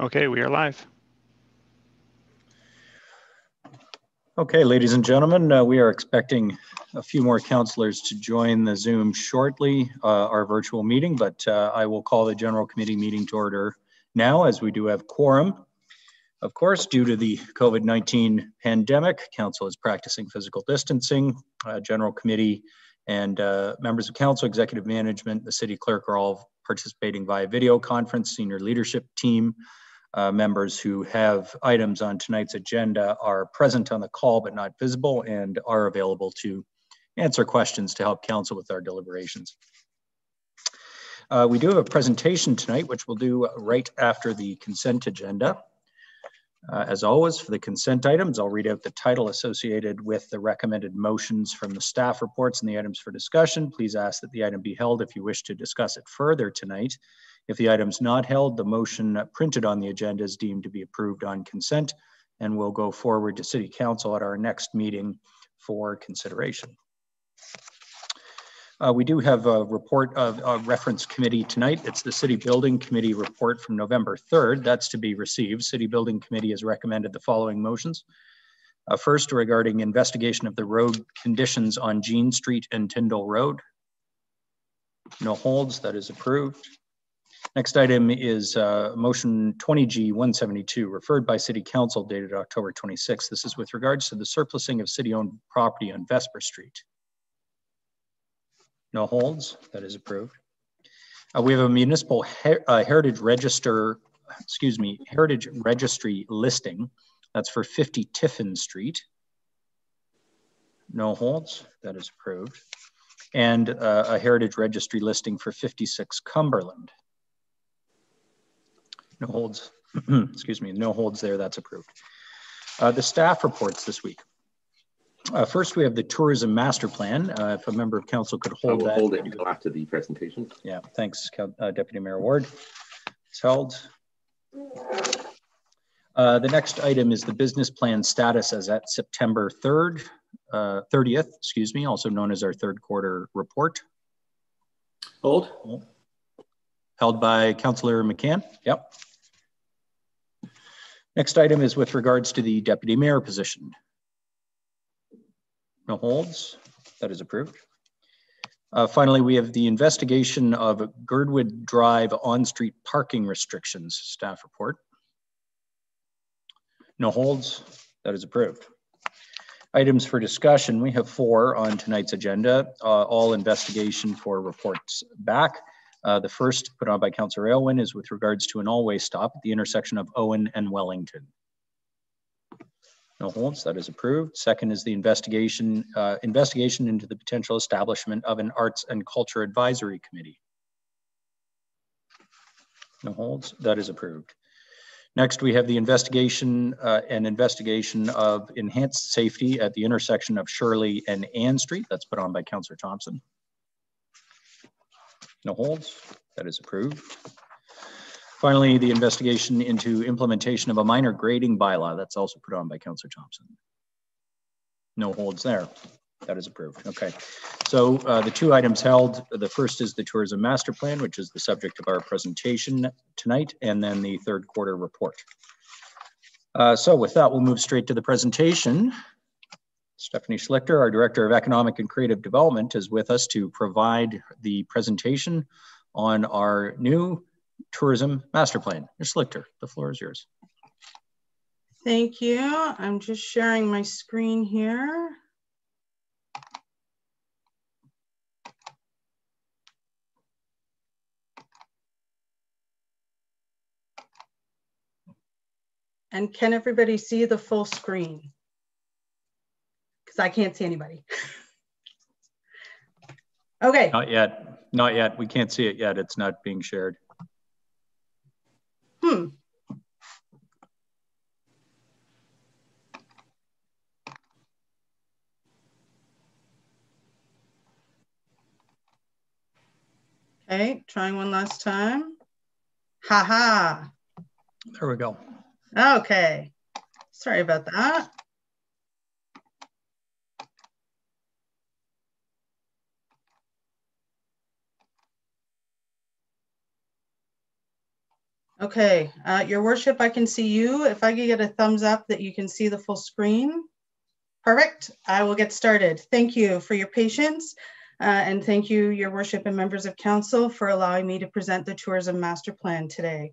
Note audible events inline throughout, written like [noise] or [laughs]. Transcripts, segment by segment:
Okay, we are live. Okay, ladies and gentlemen, uh, we are expecting a few more counselors to join the Zoom shortly, uh, our virtual meeting, but uh, I will call the general committee meeting to order now as we do have quorum. Of course, due to the COVID-19 pandemic, council is practicing physical distancing. Uh, general committee and uh, members of council, executive management, the city clerk are all participating via video conference. Senior leadership team uh, members who have items on tonight's agenda are present on the call but not visible and are available to answer questions to help council with our deliberations. Uh, we do have a presentation tonight, which we'll do right after the consent agenda. Uh, as always, for the consent items, I'll read out the title associated with the recommended motions from the staff reports and the items for discussion. Please ask that the item be held if you wish to discuss it further tonight. If the item's not held, the motion printed on the agenda is deemed to be approved on consent and will go forward to City Council at our next meeting for consideration. Uh, we do have a report of a reference committee tonight. It's the City Building Committee report from November 3rd. That's to be received. City Building Committee has recommended the following motions. Uh, first, regarding investigation of the road conditions on Jean Street and Tyndall Road. No holds, that is approved. Next item is uh, motion 20G 172, referred by City Council dated October 26. This is with regards to the surplusing of city-owned property on Vespra Street. No holds, that is approved. Uh, we have a municipal her uh, heritage register, excuse me, heritage registry listing. That's for 50 Tiffin Street. No holds, that is approved. And uh, a heritage registry listing for 56 Cumberland. No holds, [clears throat] excuse me, no holds there, that's approved. Uh, the staff reports this week. Uh, first, we have the tourism master plan. Uh, if a member of council could hold that. Hold it until after the presentation. Yeah, thanks, uh, Deputy Mayor Ward. It's held. Uh, the next item is the business plan status as at September 3rd, 30th, uh, excuse me, also known as our third quarter report. Hold. Held by Councillor McCann. Yep. Next item is with regards to the deputy mayor position. No holds. That is approved. Uh, finally, we have the investigation of Girdwood Drive on-street parking restrictions staff report. No holds. That is approved. Items for discussion. We have four on tonight's agenda, uh, all investigation for reports back. Uh, the first put on by Councillor Aylwin is with regards to an all-way stop at the intersection of Owen and Wellington. No holds, that is approved. Second is the investigation, uh, investigation into the potential establishment of an Arts and Culture Advisory Committee. No holds, that is approved. Next, we have the investigation uh, and investigation of enhanced safety at the intersection of Shirley and Ann Street. That's put on by Councillor Thomson. No holds, that is approved. Finally, the investigation into implementation of a minor grading bylaw. That's also put on by Councillor Thomson. No holds there. That is approved. Okay. So uh, the two items held, the first is the tourism master plan, which is the subject of our presentation tonight, and then the third quarter report. Uh, so with that, we'll move straight to the presentation. Stephanie Schlichter, our Director of Economic and Creative Development, is with us to provide the presentation on our new tourism master plan. Ms. Schlichter, the floor is yours. Thank you. I'm just sharing my screen here. And can everybody see the full screen? Because I can't see anybody. [laughs] okay. Not yet. Not yet. We can't see it yet. It's not being shared. Hmm. Okay, trying one last time. Ha ha. There we go. Okay. Sorry about that. Okay, uh, your worship, I can see you. If I could get a thumbs up that you can see the full screen. Perfect, I will get started. Thank you for your patience. Uh, and thank you, your worship and members of council for allowing me to present the tourism master plan today.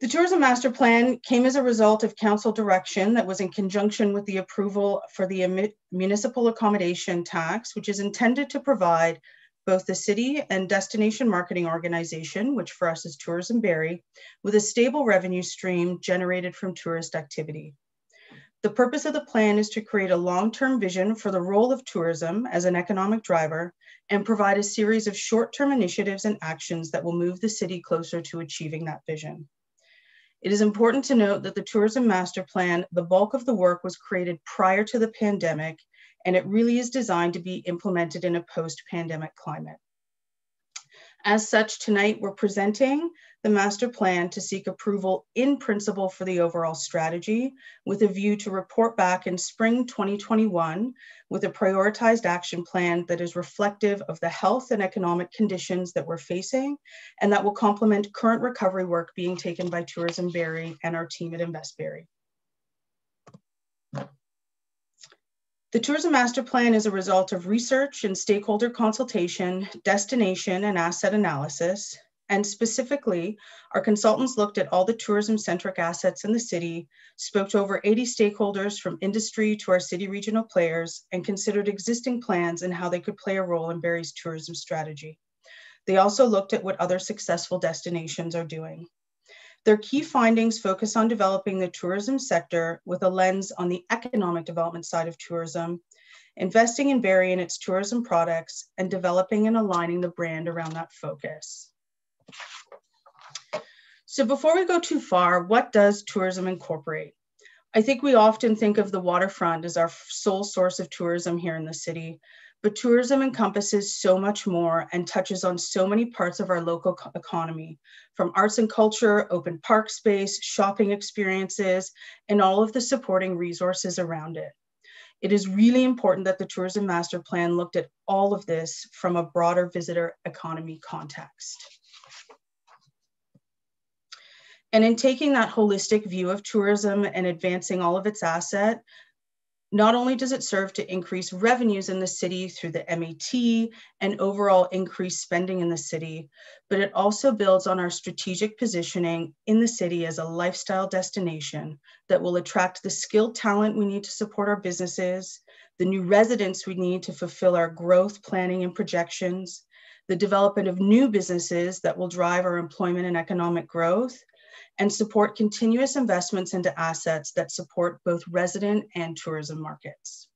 The tourism master plan came as a result of council direction that was in conjunction with the approval for the municipal accommodation tax, which is intended to provide both the city and destination marketing organization, which for us is Tourism Barrie, with a stable revenue stream generated from tourist activity. The purpose of the plan is to create a long-term vision for the role of tourism as an economic driver and provide a series of short-term initiatives and actions that will move the city closer to achieving that vision. It is important to note that the Tourism Master Plan, the bulk of the work was created prior to the pandemic and it really is designed to be implemented in a post-pandemic climate. As such, tonight we're presenting the master plan to seek approval in principle for the overall strategy with a view to report back in spring 2021 with a prioritized action plan that is reflective of the health and economic conditions that we're facing and that will complement current recovery work being taken by Tourism Barrie and our team at Invest The Tourism Master Plan is a result of research and stakeholder consultation, destination and asset analysis, and specifically, our consultants looked at all the tourism-centric assets in the city, spoke to over 80 stakeholders from industry to our city regional players, and considered existing plans and how they could play a role in Barrie's tourism strategy. They also looked at what other successful destinations are doing. Their key findings focus on developing the tourism sector with a lens on the economic development side of tourism, investing in Barrie and its tourism products, and developing and aligning the brand around that focus. So before we go too far, what does tourism incorporate? I think we often think of the waterfront as our sole source of tourism here in the city, but tourism encompasses so much more and touches on so many parts of our local economy, from arts and culture, open park space, shopping experiences, and all of the supporting resources around it. It is really important that the Tourism Master Plan looked at all of this from a broader visitor economy context. And in taking that holistic view of tourism and advancing all of its asset, not only does it serve to increase revenues in the city through the MAT and overall increased spending in the city, but it also builds on our strategic positioning in the city as a lifestyle destination that will attract the skilled talent we need to support our businesses, the new residents we need to fulfill our growth planning and projections, the development of new businesses that will drive our employment and economic growth, and support continuous investments into assets that support both resident and tourism markets.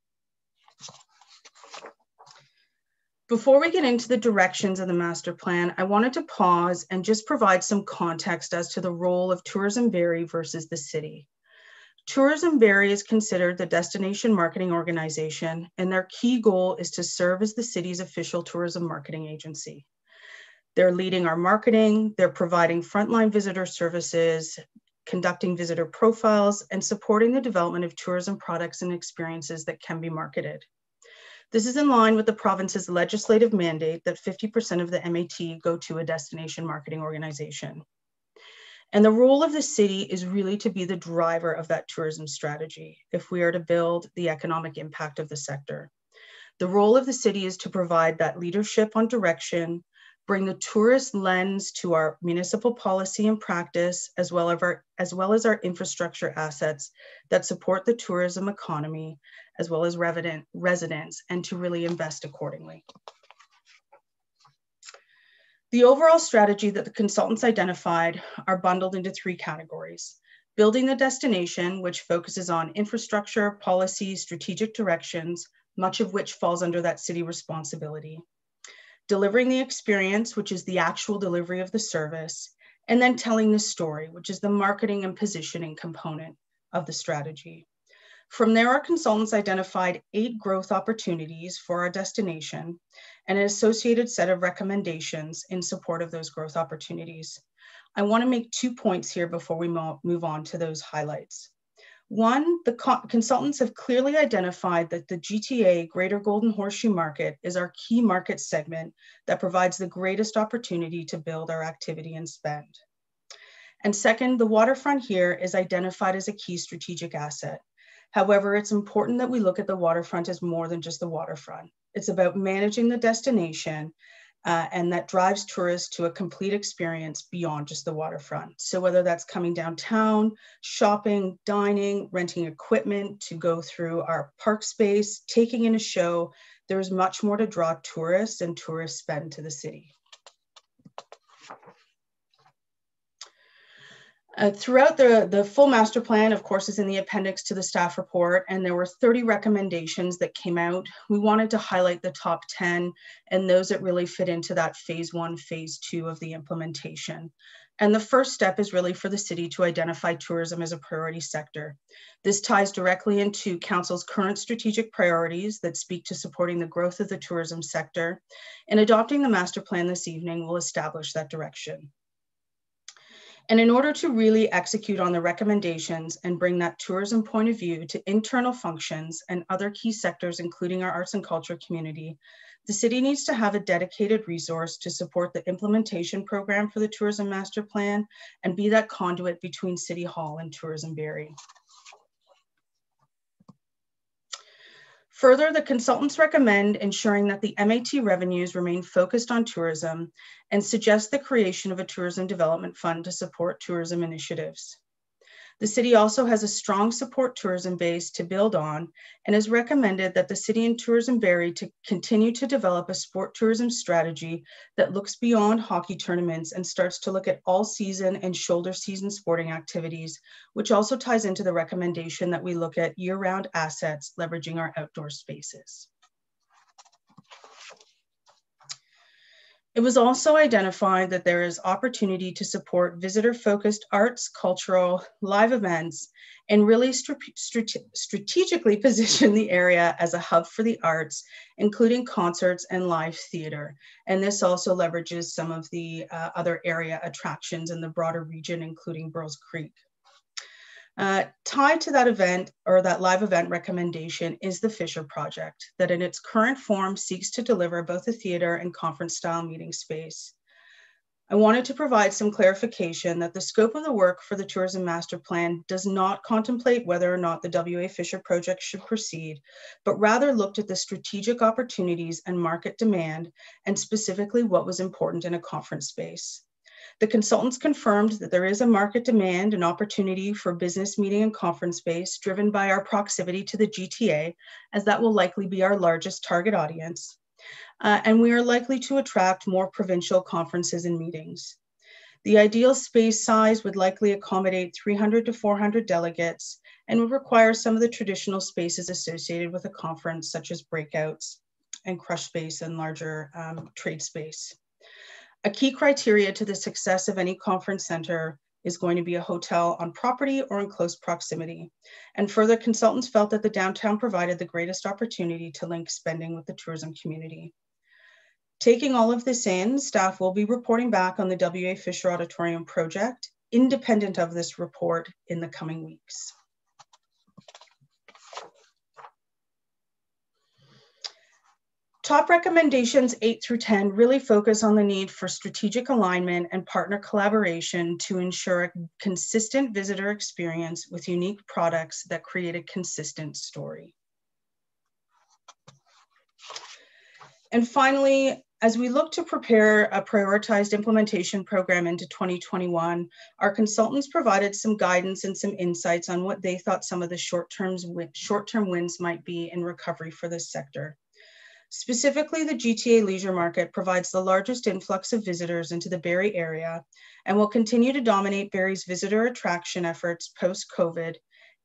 Before we get into the directions of the master plan, I wanted to pause and just provide some context as to the role of Tourism Barrie versus the city. Tourism Barrie is considered the destination marketing organization, and their key goal is to serve as the city's official tourism marketing agency. They're leading our marketing, they're providing frontline visitor services, conducting visitor profiles, and supporting the development of tourism products and experiences that can be marketed. This is in line with the province's legislative mandate that 50% of the MAT go to a destination marketing organization. And the role of the city is really to be the driver of that tourism strategy if we are to build the economic impact of the sector. The role of the city is to provide that leadership on direction, bring the tourist lens to our municipal policy and practice, as well as our, as well as our infrastructure assets that support the tourism economy, as well as resident, residents, and to really invest accordingly. The overall strategy that the consultants identified are bundled into three categories. Building the destination, which focuses on infrastructure, policy, strategic directions, much of which falls under that city responsibility delivering the experience, which is the actual delivery of the service, and then telling the story, which is the marketing and positioning component of the strategy. From there, our consultants identified eight growth opportunities for our destination and an associated set of recommendations in support of those growth opportunities. I wanna make two points here before we move on to those highlights. One, the co consultants have clearly identified that the GTA Greater Golden Horseshoe Market is our key market segment that provides the greatest opportunity to build our activity and spend. And second, the waterfront here is identified as a key strategic asset. However, it's important that we look at the waterfront as more than just the waterfront. It's about managing the destination uh, and that drives tourists to a complete experience beyond just the waterfront. So whether that's coming downtown, shopping, dining, renting equipment to go through our park space, taking in a show, there's much more to draw tourists and tourists spend to the city. Uh, throughout the, the full master plan, of course, is in the appendix to the staff report, and there were 30 recommendations that came out. We wanted to highlight the top 10 and those that really fit into that phase one, phase two of the implementation. And the first step is really for the city to identify tourism as a priority sector. This ties directly into Council's current strategic priorities that speak to supporting the growth of the tourism sector. And adopting the master plan this evening will establish that direction. And in order to really execute on the recommendations and bring that tourism point of view to internal functions and other key sectors, including our arts and culture community, the city needs to have a dedicated resource to support the implementation program for the tourism master plan and be that conduit between City Hall and Tourism Barrie. Further, the consultants recommend ensuring that the MAT revenues remain focused on tourism and suggest the creation of a tourism development fund to support tourism initiatives. The city also has a strong support tourism base to build on and has recommended that the city and Tourism Barrie to continue to develop a sport tourism strategy that looks beyond hockey tournaments and starts to look at all season and shoulder season sporting activities, which also ties into the recommendation that we look at year-round assets leveraging our outdoor spaces. It was also identified that there is opportunity to support visitor-focused arts, cultural, live events, and really strate strategically [laughs] position the area as a hub for the arts, including concerts and live theater. And this also leverages some of the uh, other area attractions in the broader region, including Burl's Creek. Uh, tied to that event or that live event recommendation is the Fisher Project that in its current form seeks to deliver both a theater and conference style meeting space. I wanted to provide some clarification that the scope of the work for the Tourism Master Plan does not contemplate whether or not the WA Fisher project should proceed, but rather looked at the strategic opportunities and market demand and specifically what was important in a conference space. The consultants confirmed that there is a market demand and opportunity for business meeting and conference space driven by our proximity to the GTA, as that will likely be our largest target audience. Uh, and we are likely to attract more provincial conferences and meetings. The ideal space size would likely accommodate 300 to 400 delegates and would require some of the traditional spaces associated with a conference, such as breakouts and crush space and larger um, trade space. A key criteria to the success of any conference center is going to be a hotel on property or in close proximity. And further, consultants felt that the downtown provided the greatest opportunity to link spending with the tourism community. Taking all of this in, staff will be reporting back on the W.A. Fisher Auditorium project, independent of this report in the coming weeks. Top recommendations eight through 10 really focus on the need for strategic alignment and partner collaboration to ensure a consistent visitor experience with unique products that create a consistent story. And finally, as we look to prepare a prioritized implementation program into 2021, our consultants provided some guidance and some insights on what they thought some of the short-term short wins might be in recovery for this sector. Specifically, the GTA leisure market provides the largest influx of visitors into the Barrie area and will continue to dominate Barrie's visitor attraction efforts post-COVID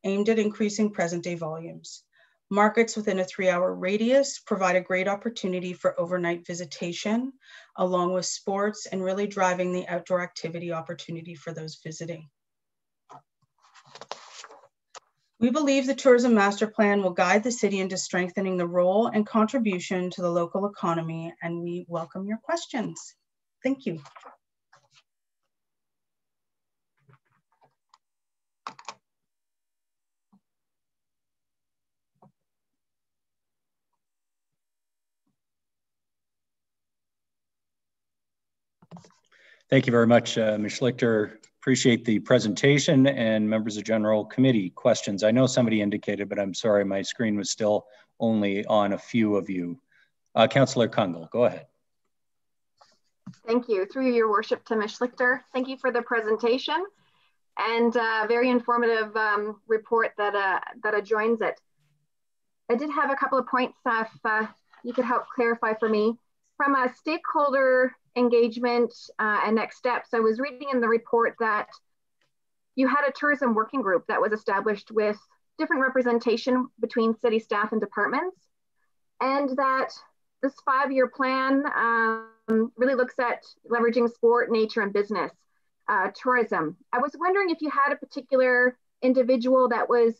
aimed at increasing present day volumes. Markets within a three hour radius provide a great opportunity for overnight visitation, along with sports and really driving the outdoor activity opportunity for those visiting. We believe the Tourism Master Plan will guide the city into strengthening the role and contribution to the local economy, and we welcome your questions. Thank you. Thank you very much, uh, Ms. Schlichter, Appreciate the presentation and members of general committee questions. I know somebody indicated, but I'm sorry, my screen was still only on a few of you. Uh, Councillor Kungl, go ahead. Thank you. Through your worship to Ms. Schlichter, thank you for the presentation and uh, very informative um, report that, uh, that adjoins it. I did have a couple of points if uh, you could help clarify for me. From a stakeholder engagement uh, and next steps, I was reading in the report that you had a tourism working group that was established with different representation between city staff and departments, and that this five-year plan um, really looks at leveraging sport, nature, and business uh, tourism. I was wondering if you had a particular individual that was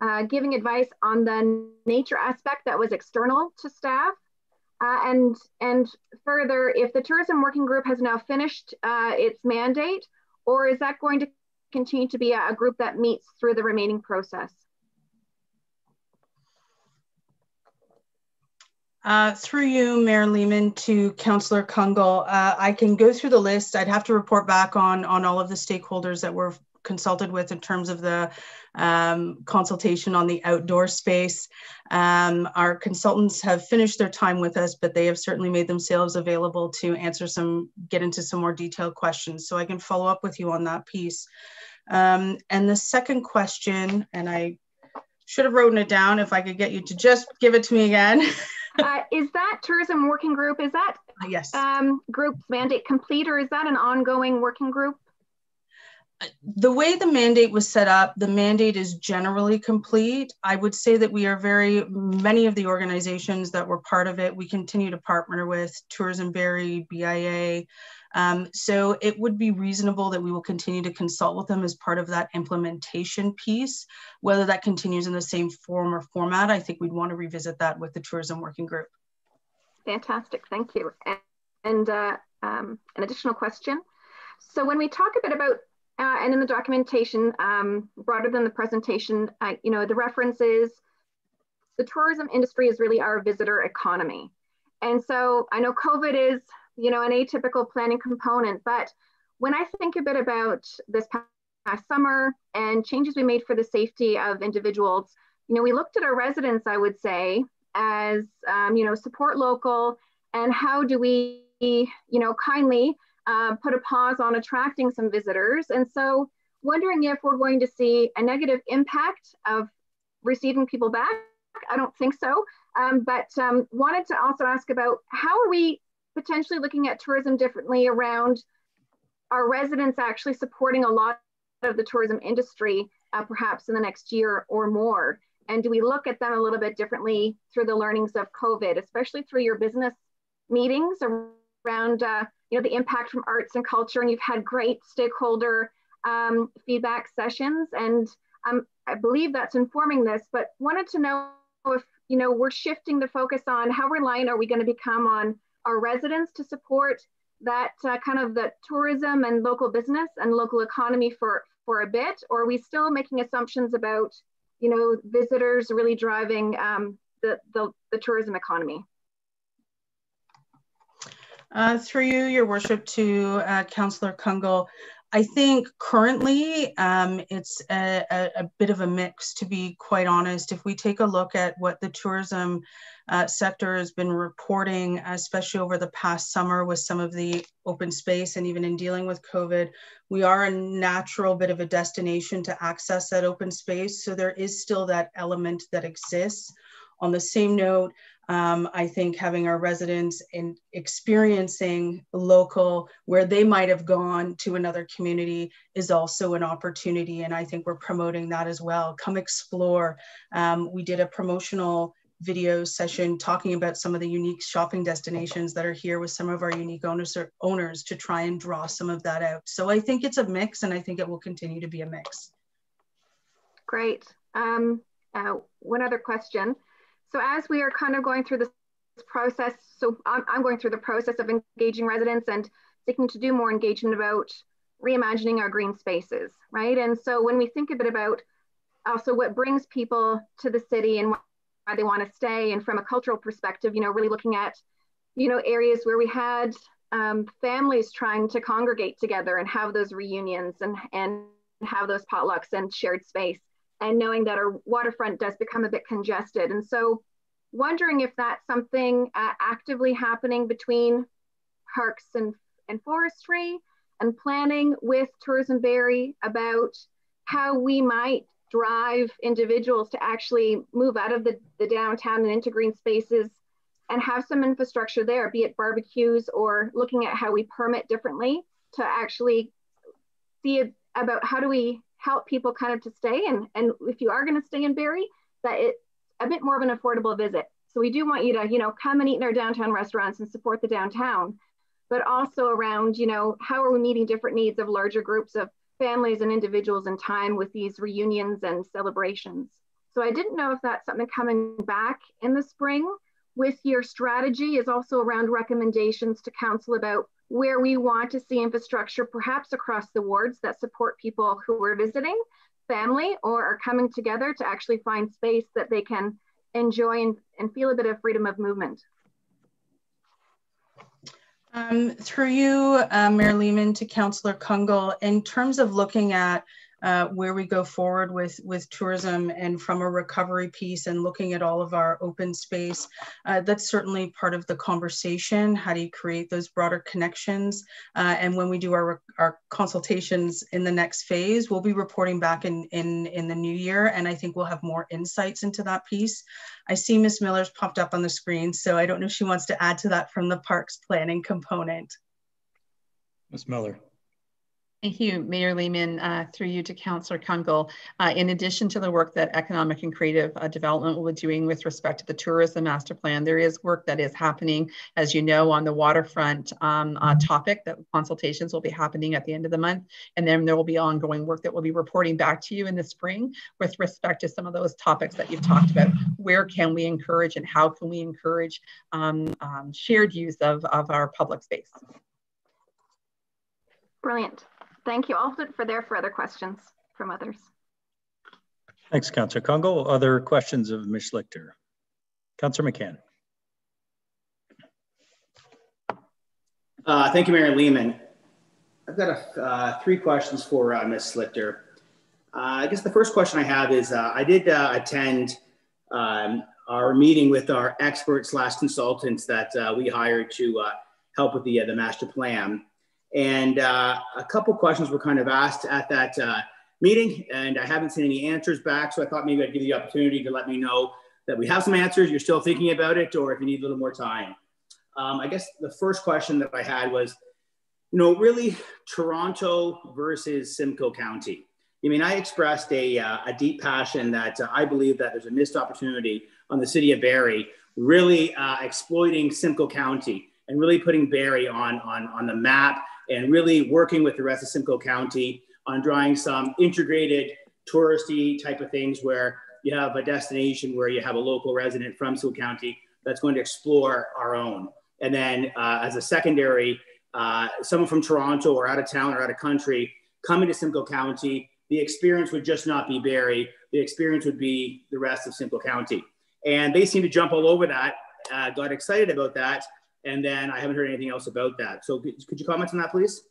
uh, giving advice on the nature aspect that was external to staff. Uh, and, and further, if the tourism working group has now finished uh, its mandate, or is that going to continue to be a, a group that meets through the remaining process? Uh, through you, Mayor Lehman, to Councillor Kungl, uh, I can go through the list. I'd have to report back on, on all of the stakeholders that were consulted with in terms of the um, consultation on the outdoor space. Um, our consultants have finished their time with us, but they have certainly made themselves available to answer some, get into some more detailed questions. So I can follow up with you on that piece. Um, and the second question, and I should have written it down if I could get you to just give it to me again. [laughs] uh, is that tourism working group, is that yes. um, group mandate complete or is that an ongoing working group? The way the mandate was set up, the mandate is generally complete. I would say that we are very, many of the organizations that were part of it, we continue to partner with Tourism Barrie, BIA. Um, so it would be reasonable that we will continue to consult with them as part of that implementation piece. Whether that continues in the same form or format, I think we'd want to revisit that with the Tourism Working Group. Fantastic, thank you. And, and uh, um, an additional question. So when we talk a bit about uh, and in the documentation, um, broader than the presentation, uh, you know, the references, the tourism industry is really our visitor economy. And so I know COVID is, you know, an atypical planning component, but when I think a bit about this past summer and changes we made for the safety of individuals, you know, we looked at our residents, I would say, as, um, you know, support local and how do we, you know, kindly uh, put a pause on attracting some visitors. And so wondering if we're going to see a negative impact of receiving people back. I don't think so. Um, but um, wanted to also ask about how are we potentially looking at tourism differently around our residents actually supporting a lot of the tourism industry, uh, perhaps in the next year or more? And do we look at them a little bit differently through the learnings of COVID, especially through your business meetings around uh, you know, the impact from arts and culture, and you've had great stakeholder um, feedback sessions. And um, I believe that's informing this, but wanted to know if, you know, we're shifting the focus on how reliant are we going to become on our residents to support that uh, kind of the tourism and local business and local economy for, for a bit, or are we still making assumptions about, you know, visitors really driving um, the, the, the tourism economy? Uh, through you, your worship, to uh, Councillor Kungl. I think currently um, it's a, a, a, bit of a mix, to be quite honest. If we take a look at what the tourism uh, sector has been reporting, especially over the past summer with some of the open space and even in dealing with COVID, we are a natural bit of a destination to access that open space. So there is still that element that exists. On the same note, um, I think having our residents in experiencing local where they might have gone to another community is also an opportunity. And I think we're promoting that as well. Come explore. Um, we did a promotional video session talking about some of the unique shopping destinations that are here with some of our unique owners, owners to try and draw some of that out. So I think it's a mix and I think it will continue to be a mix. Great. Um, uh, one other question. So as we are kind of going through this process, so I'm, I'm going through the process of engaging residents and seeking to do more engagement about reimagining our green spaces, right? And so when we think a bit about also what brings people to the city and why they want to stay, and from a cultural perspective, you know, really looking at, you know, areas where we had um, families trying to congregate together and have those reunions and, and have those potlucks and shared space and knowing that our waterfront does become a bit congested. And so wondering if that's something uh, actively happening between parks and, and forestry and planning with Tourism Barrie about how we might drive individuals to actually move out of the, the downtown and into green spaces and have some infrastructure there, be it barbecues or looking at how we permit differently to actually see about how do we help people kind of to stay and, and if you are going to stay in Barrie, that it's a bit more of an affordable visit. So we do want you to, you know, come and eat in our downtown restaurants and support the downtown, but also around, you know, how are we meeting different needs of larger groups of families and individuals in time with these reunions and celebrations. So I didn't know if that's something coming back in the spring with your strategy is also around recommendations to council about where we want to see infrastructure perhaps across the wards that support people who are visiting family or are coming together to actually find space that they can enjoy and, and feel a bit of freedom of movement. Um, through you, uh, Mayor Lehman to Councillor Kungl, in terms of looking at uh, where we go forward with, with tourism and from a recovery piece and looking at all of our open space. Uh, that's certainly part of the conversation. How do you create those broader connections? Uh, and when we do our, our consultations in the next phase, we'll be reporting back in, in, in the new year. And I think we'll have more insights into that piece. I see Ms. Miller's popped up on the screen, so I don't know if she wants to add to that from the parks planning component. Ms. Miller. Thank you, Mayor Lehman, uh, through you to Councillor Kungl. Uh, in addition to the work that Economic and Creative uh, Development will be doing with respect to the tourism master plan, there is work that is happening, as you know, on the waterfront um, uh, topic that consultations will be happening at the end of the month. And then there will be ongoing work that will be reporting back to you in the spring with respect to some of those topics that you've talked about. Where can we encourage and how can we encourage um, um, shared use of, of our public space? Brilliant. Thank you all for there for other questions from others. Thanks, Councillor Kungl. Other questions of Ms. Schlichter? Councillor McCann. Uh, thank you, Mayor Lehman. I've got a, uh, three questions for uh, Ms. Schlichter. Uh, I guess the first question I have is uh, I did uh, attend um, our meeting with our experts slash consultants that we hired to help with the, the master plan. And uh, a couple questions were kind of asked at that uh, meeting, and I haven't seen any answers back. So I thought maybe I'd give you the opportunity to let me know that we have some answers, you're still thinking about it, or if you need a little more time. Um, I guess the first question that I had was, you know, really Toronto versus Simcoe County. I mean, I expressed a, uh, a deep passion that uh, I believe that there's a missed opportunity on the city of Barrie, really uh, exploiting Simcoe County and really putting Barrie on, on, on the map and really working with the rest of Simcoe County on drawing some integrated touristy type of things where you have a destination where you have a local resident from Simcoe County that's going to explore our own. And then uh, as a secondary, uh, someone from Toronto or out of town or out of country coming to Simcoe County, the experience would just not be Barrie. The experience would be the rest of Simcoe County. And they seem to jump all over that, uh, got excited about that. And then I haven't heard anything else about that. So could you comment on that, please?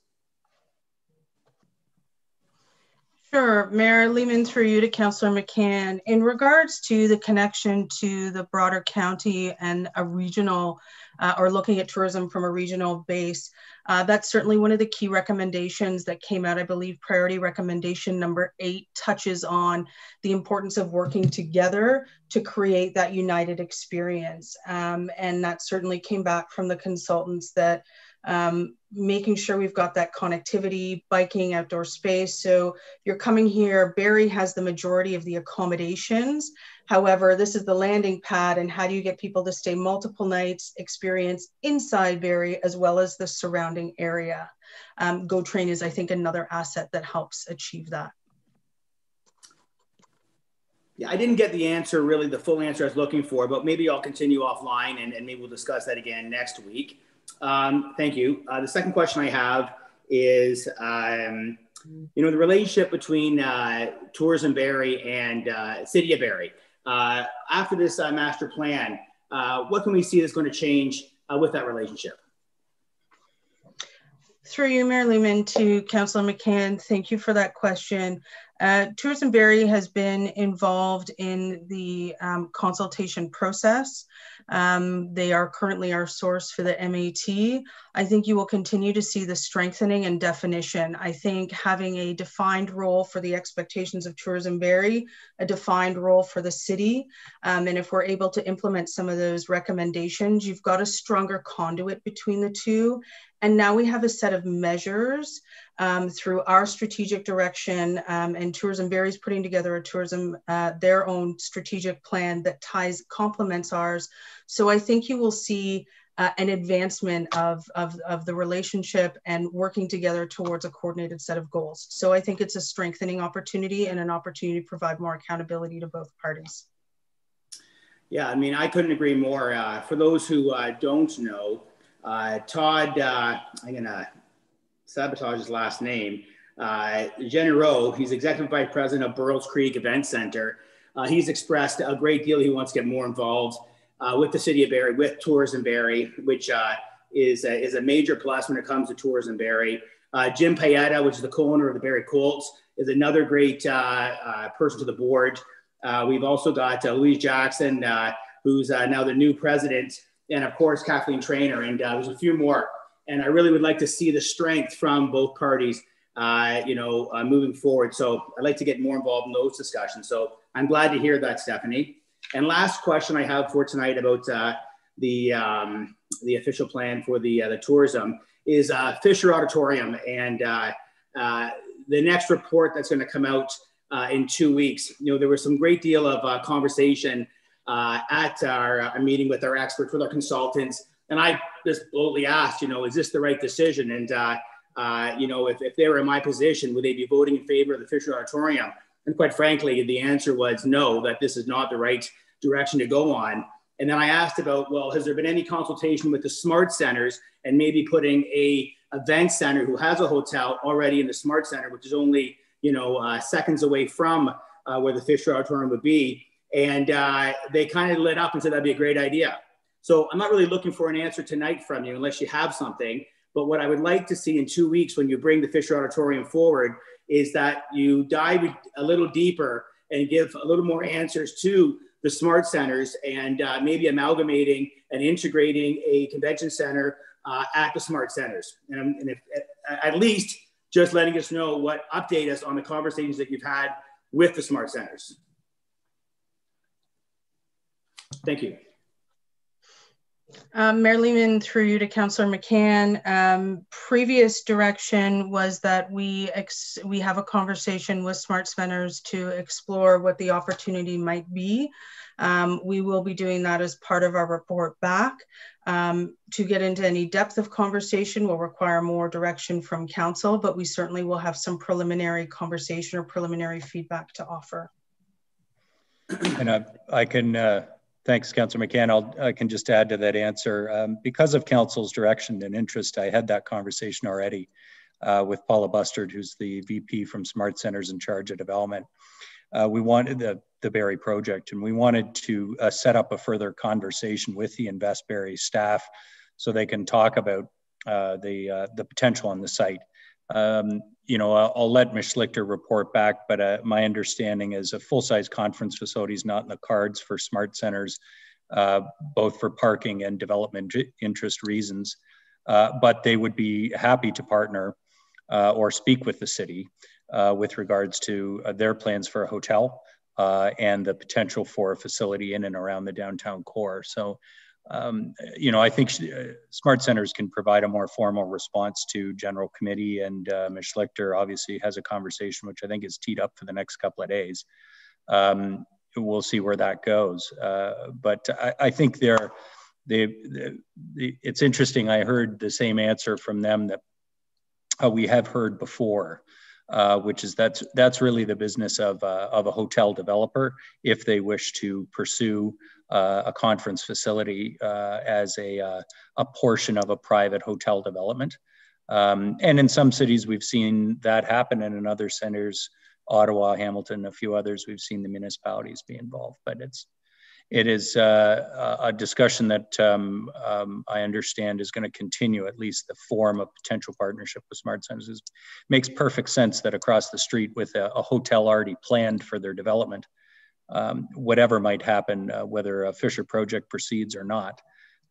Sure, Mayor Lehman, through you to Councillor McCann. In regards to the connection to the broader county and a regional, uh, or looking at tourism from a regional base, uh, that's certainly one of the key recommendations that came out. I believe priority recommendation number eight touches on the importance of working together to create that united experience. Um, and that certainly came back from the consultants that um, making sure we've got that connectivity, biking, outdoor space. So you're coming here, Barrie has the majority of the accommodations. However, this is the landing pad and how do you get people to stay multiple nights, experience inside Barrie as well as the surrounding area. Um, Go Train is, I think, another asset that helps achieve that. Yeah, I didn't get the answer, really the full answer I was looking for, but maybe I'll continue offline and, and maybe we'll discuss that again next week. Um, thank you. Uh, the second question I have is, um, you know, the relationship between uh, Tourism Barrie and uh, City of Barrie. Uh, after this uh, master plan, uh, what can we see that's going to change with that relationship? Through you, Mayor Lehman, to Councillor McCann, thank you for that question. Uh, Tourism Barrie has been involved in the um, consultation process. Um, they are currently our source for the MAT. I think you will continue to see the strengthening and definition. I think having a defined role for the expectations of Tourism Barrie, a defined role for the city, um, and if we're able to implement some of those recommendations, you've got a stronger conduit between the two. And now we have a set of measures um, through our strategic direction um, and Tourism Barrie's putting together a tourism, uh, their own strategic plan that ties, complements ours. So I think you will see uh, an advancement of, of, of the relationship and working together towards a coordinated set of goals. So I think it's a strengthening opportunity and an opportunity to provide more accountability to both parties. Yeah, I mean, I couldn't agree more. Uh, for those who uh, don't know, uh, Todd, uh, I'm going to sabotage his last name. Uh, Jenny Rowe, he's executive vice president of Burl's Creek Event Center. Uh, he's expressed a great deal. He wants to get more involved uh, with the city of Barrie, with Tourism Barrie, which uh, is, a, is a major plus when it comes to Tourism Barrie. Uh, Jim Payetta, which is the co-owner of the Barrie Colts, is another great uh, person to the board. we've also got Louise Jackson, who's now the new president, and of course Kathleen Trainer, and there's a few more and I really would like to see the strength from both parties, uh, you know, uh, moving forward. So I'd like to get more involved in those discussions. So I'm glad to hear that, Stephanie. And last question I have for tonight about uh, the um, the official plan for the uh, the tourism is uh, Fisher Auditorium and uh, the next report that's going to come out in two weeks. You know, there was some great deal of conversation at our meeting with our experts, with our consultants and I just boldly asked, you know, is this the right decision? And, uh, uh, you know, if, if they were in my position, would they be voting in favor of the Fisher Auditorium? And quite frankly, the answer was no, that this is not the right direction to go on. And then I asked about, well, has there been any consultation with the smart centers and maybe putting a event center who has a hotel already in the smart center, which is only, you know, uh, seconds away from uh, where the Fisher Auditorium would be. And uh, they kind of lit up and said that'd be a great idea. So I'm not really looking for an answer tonight from you unless you have something. But what I would like to see in two weeks when you bring the Fisher Auditorium forward is that you dive a little deeper and give a little more answers to the smart centers and uh, maybe amalgamating and integrating a convention center uh, at the smart centers. And, and if, at least just letting us know what update us on the conversations that you've had with the smart centers. Thank you. Um, Mayor Lehman, through you to Councillor McCann, um, previous direction was that we we have a conversation with Smart Centers to explore what the opportunity might be. Um, we will be doing that as part of our report back. Um, to get into any depth of conversation will require more direction from council, but we certainly will have some preliminary conversation or preliminary feedback to offer. And I, I can uh, Thanks, Councillor McCann. I can just add to that answer. Um, because of Council's direction and interest, I had that conversation already uh, with Paula Bustard, who's the VP from Smart Centers in charge of development. Uh, we wanted the, the Barrie project and we wanted to uh, set up a further conversation with the Invest Barrie staff so they can talk about uh, the, uh, the potential on the site. Um, you know, I'll, I'll, let Ms. Schlichter report back, but uh, my understanding is a full-size conference facility is not in the cards for smart centers, uh, both for parking and development interest reasons. Uh, but they would be happy to partner uh, or speak with the city uh, with regards to their plans for a hotel and the potential for a facility in and around the downtown core. So um, you know, I think uh, smart centers can provide a more formal response to general committee and uh, Ms. Schlichter obviously has a conversation, which I think is teed up for the next couple of days. Um, we'll see where that goes. Uh, but I, I, think they're, they, they, it's interesting. I heard the same answer from them that uh, we have heard before. Uh, which is that's that's really the business of uh, of a hotel developer if they wish to pursue uh, a conference facility uh, as a, uh, a portion of a private hotel development. Um, and in some cities, we've seen that happen, and in other centers, Ottawa, Hamilton, a few others, we've seen the municipalities be involved. But it's it is uh, a discussion that um, um, I understand is going to continue, at least the form of potential partnership with Smart. It makes perfect sense that across the street with a, a hotel already planned for their development, um, whatever might happen, uh, whether a Fisher project proceeds or not,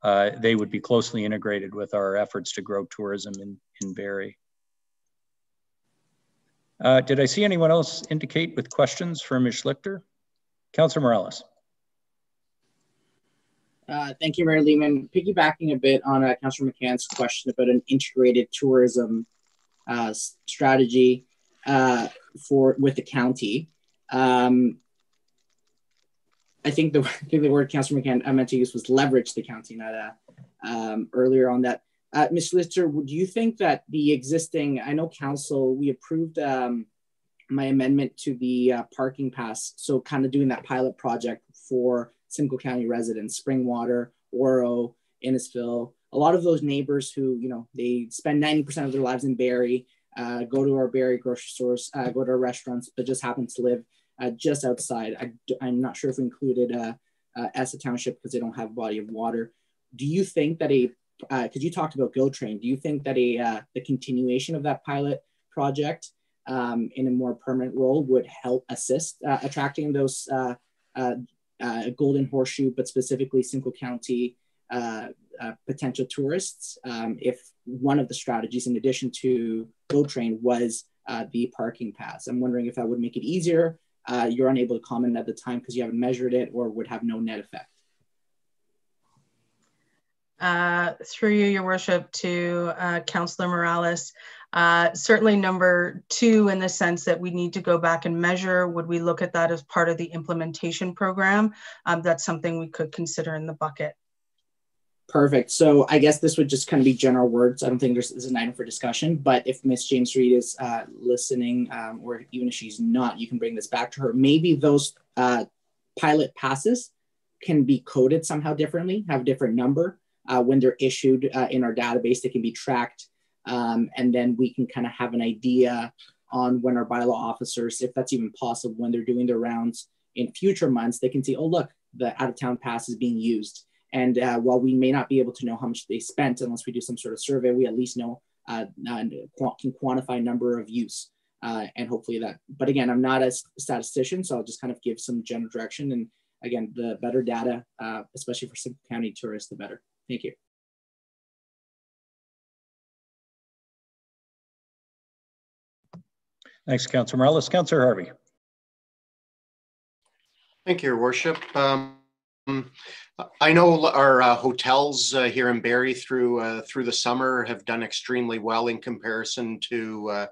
uh, they would be closely integrated with our efforts to grow tourism in, in Barrie. Uh, did I see anyone else indicate with questions for Ms. Schlichter? Councillor Morales. Uh, thank you, Mayor Lehman. Piggybacking a bit on uh, Councillor McCann's question about an integrated tourism uh, strategy uh, for with the county. Um, I think the, [laughs] I think the word Councillor McCann I meant to use was leverage the county, not uh, um, earlier on that. Uh, Ms. Lister, would you think that the existing, I know council, we approved um, my amendment to the uh, parking pass. So kind of doing that pilot project for Simcoe County residents, Springwater, Oro, Innisfil, a lot of those neighbors who, you know, they spend 90% of their lives in Barrie, uh, go to our Barrie grocery stores, uh, go to our restaurants, but just happen to live uh, just outside. I, am not sure if we included uh, uh, Essa Township because they don't have a body of water. Do you think that a, because uh, you talked about Go Train, do you think that a uh, the continuation of that pilot project um, in a more permanent role would help assist attracting those uh, uh, uh, Golden Horseshoe, but specifically Simcoe County potential tourists um, if one of the strategies in addition to Go Train was the parking pass. I'm wondering if that would make it easier. you're unable to comment at the time because you haven't measured it or would have no net effect. Uh, through you, your worship, to uh, Councillor Morales. Uh, certainly number two in the sense that we need to go back and measure. Would we look at that as part of the implementation program? Um, that's something we could consider in the bucket. Perfect. So I guess this would just kind of be general words. I don't think there's, there's an item for discussion, but if Miss James Reed is uh, listening, um, or even if she's not, you can bring this back to her. Maybe those uh, pilot passes can be coded somehow differently, have a different number, uh, when they're issued uh, in our database, they can be tracked. Um, and then we can kind of have an idea on when our bylaw officers, if that's even possible, when they're doing their rounds in future months, they can see, oh, look, the out of town pass is being used. And uh, while we may not be able to know how much they spent unless we do some sort of survey, we at least know uh, and can quantify number of use. Uh, and hopefully that, but again, I'm not a statistician, so I'll just kind of give some general direction. And again, the better data, uh, especially for Simcoe County tourists, the better. Thank you. Thanks, Councillor Morales. Councillor Harvey. Thank you, Your Worship. Um, I know our uh, hotels uh, here in Barrie through uh, through the summer have done extremely well in comparison to uh,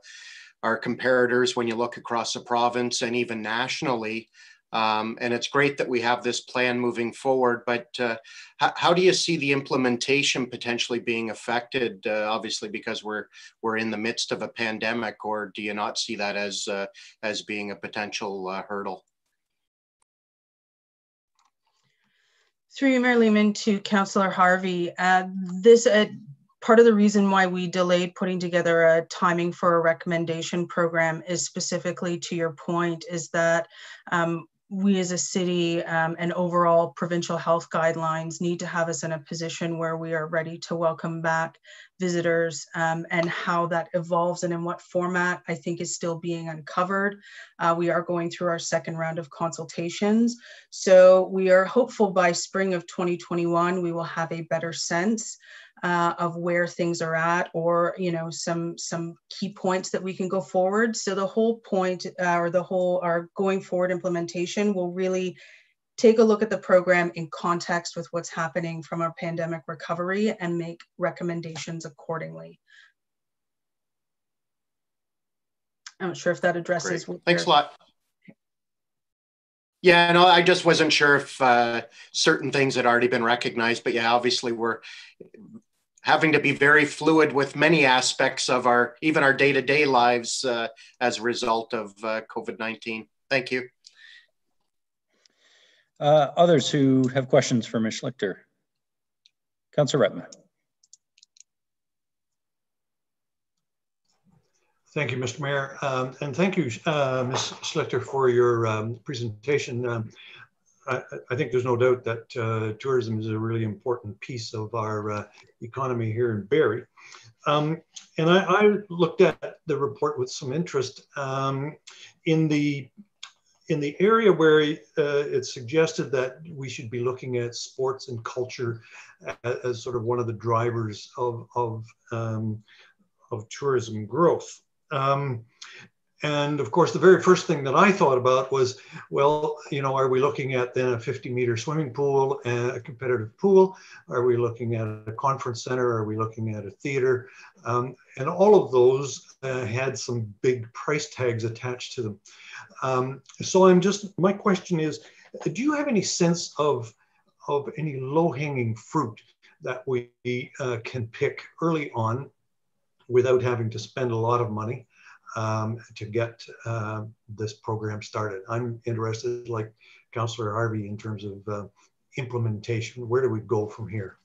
our comparators when you look across the province and even nationally. Um, and it's great that we have this plan moving forward, but uh, how, how, do you see the implementation potentially being affected? Uh, obviously, because we're we're in the midst of a pandemic, or do you not see that as uh, as being a potential uh, hurdle? Through Mayor Lehman, to Councillor Harvey, uh, this uh, part of the reason why we delayed putting together a timing for a recommendation program is specifically to your point is that um, we as a city um, and overall provincial health guidelines need to have us in a position where we are ready to welcome back visitors um, and how that evolves and in what format I think is still being uncovered. Uh, we are going through our second round of consultations. So we are hopeful by spring of 2021, we will have a better sense uh, of where things are at or you know some some key points that we can go forward. So the whole point uh, or the whole our going forward implementation will really take a look at the program in context with what's happening from our pandemic recovery and make recommendations accordingly. I'm not sure if that addresses thanks a lot. Yeah, no, I just wasn't sure if uh, certain things had already been recognized, but yeah, obviously we're having to be very fluid with many aspects of our even our day-to-day lives uh, as a result of uh, covid-19 thank you uh, others who have questions for ms schlichter councillor Riepma. Thank you, Mr. Mayor. Um, and thank you, uh, Ms. Schlichter, for your um, presentation. Um, I, I, think there's no doubt that uh, tourism is a really important piece of our uh, economy here in Barrie. Um, and I, I, looked at the report with some interest um, in the in the area where uh, it suggested that we should be looking at sports and culture as, as sort of one of the drivers of of, um, of tourism growth. Um, and of course, the very first thing that I thought about was, well, you know, are we looking at then a 50 meter swimming pool and a competitive pool? Are we looking at a conference center? Are we looking at a theater? Um, and all of those uh, had some big price tags attached to them. Um, so I'm just, my question is, do you have any sense of, of any low hanging fruit that we uh, can pick early on without having to spend a lot of money? Um, to get uh, this program started. I'm interested, like Councillor Harvey, in terms of uh, implementation. Where do we go from here?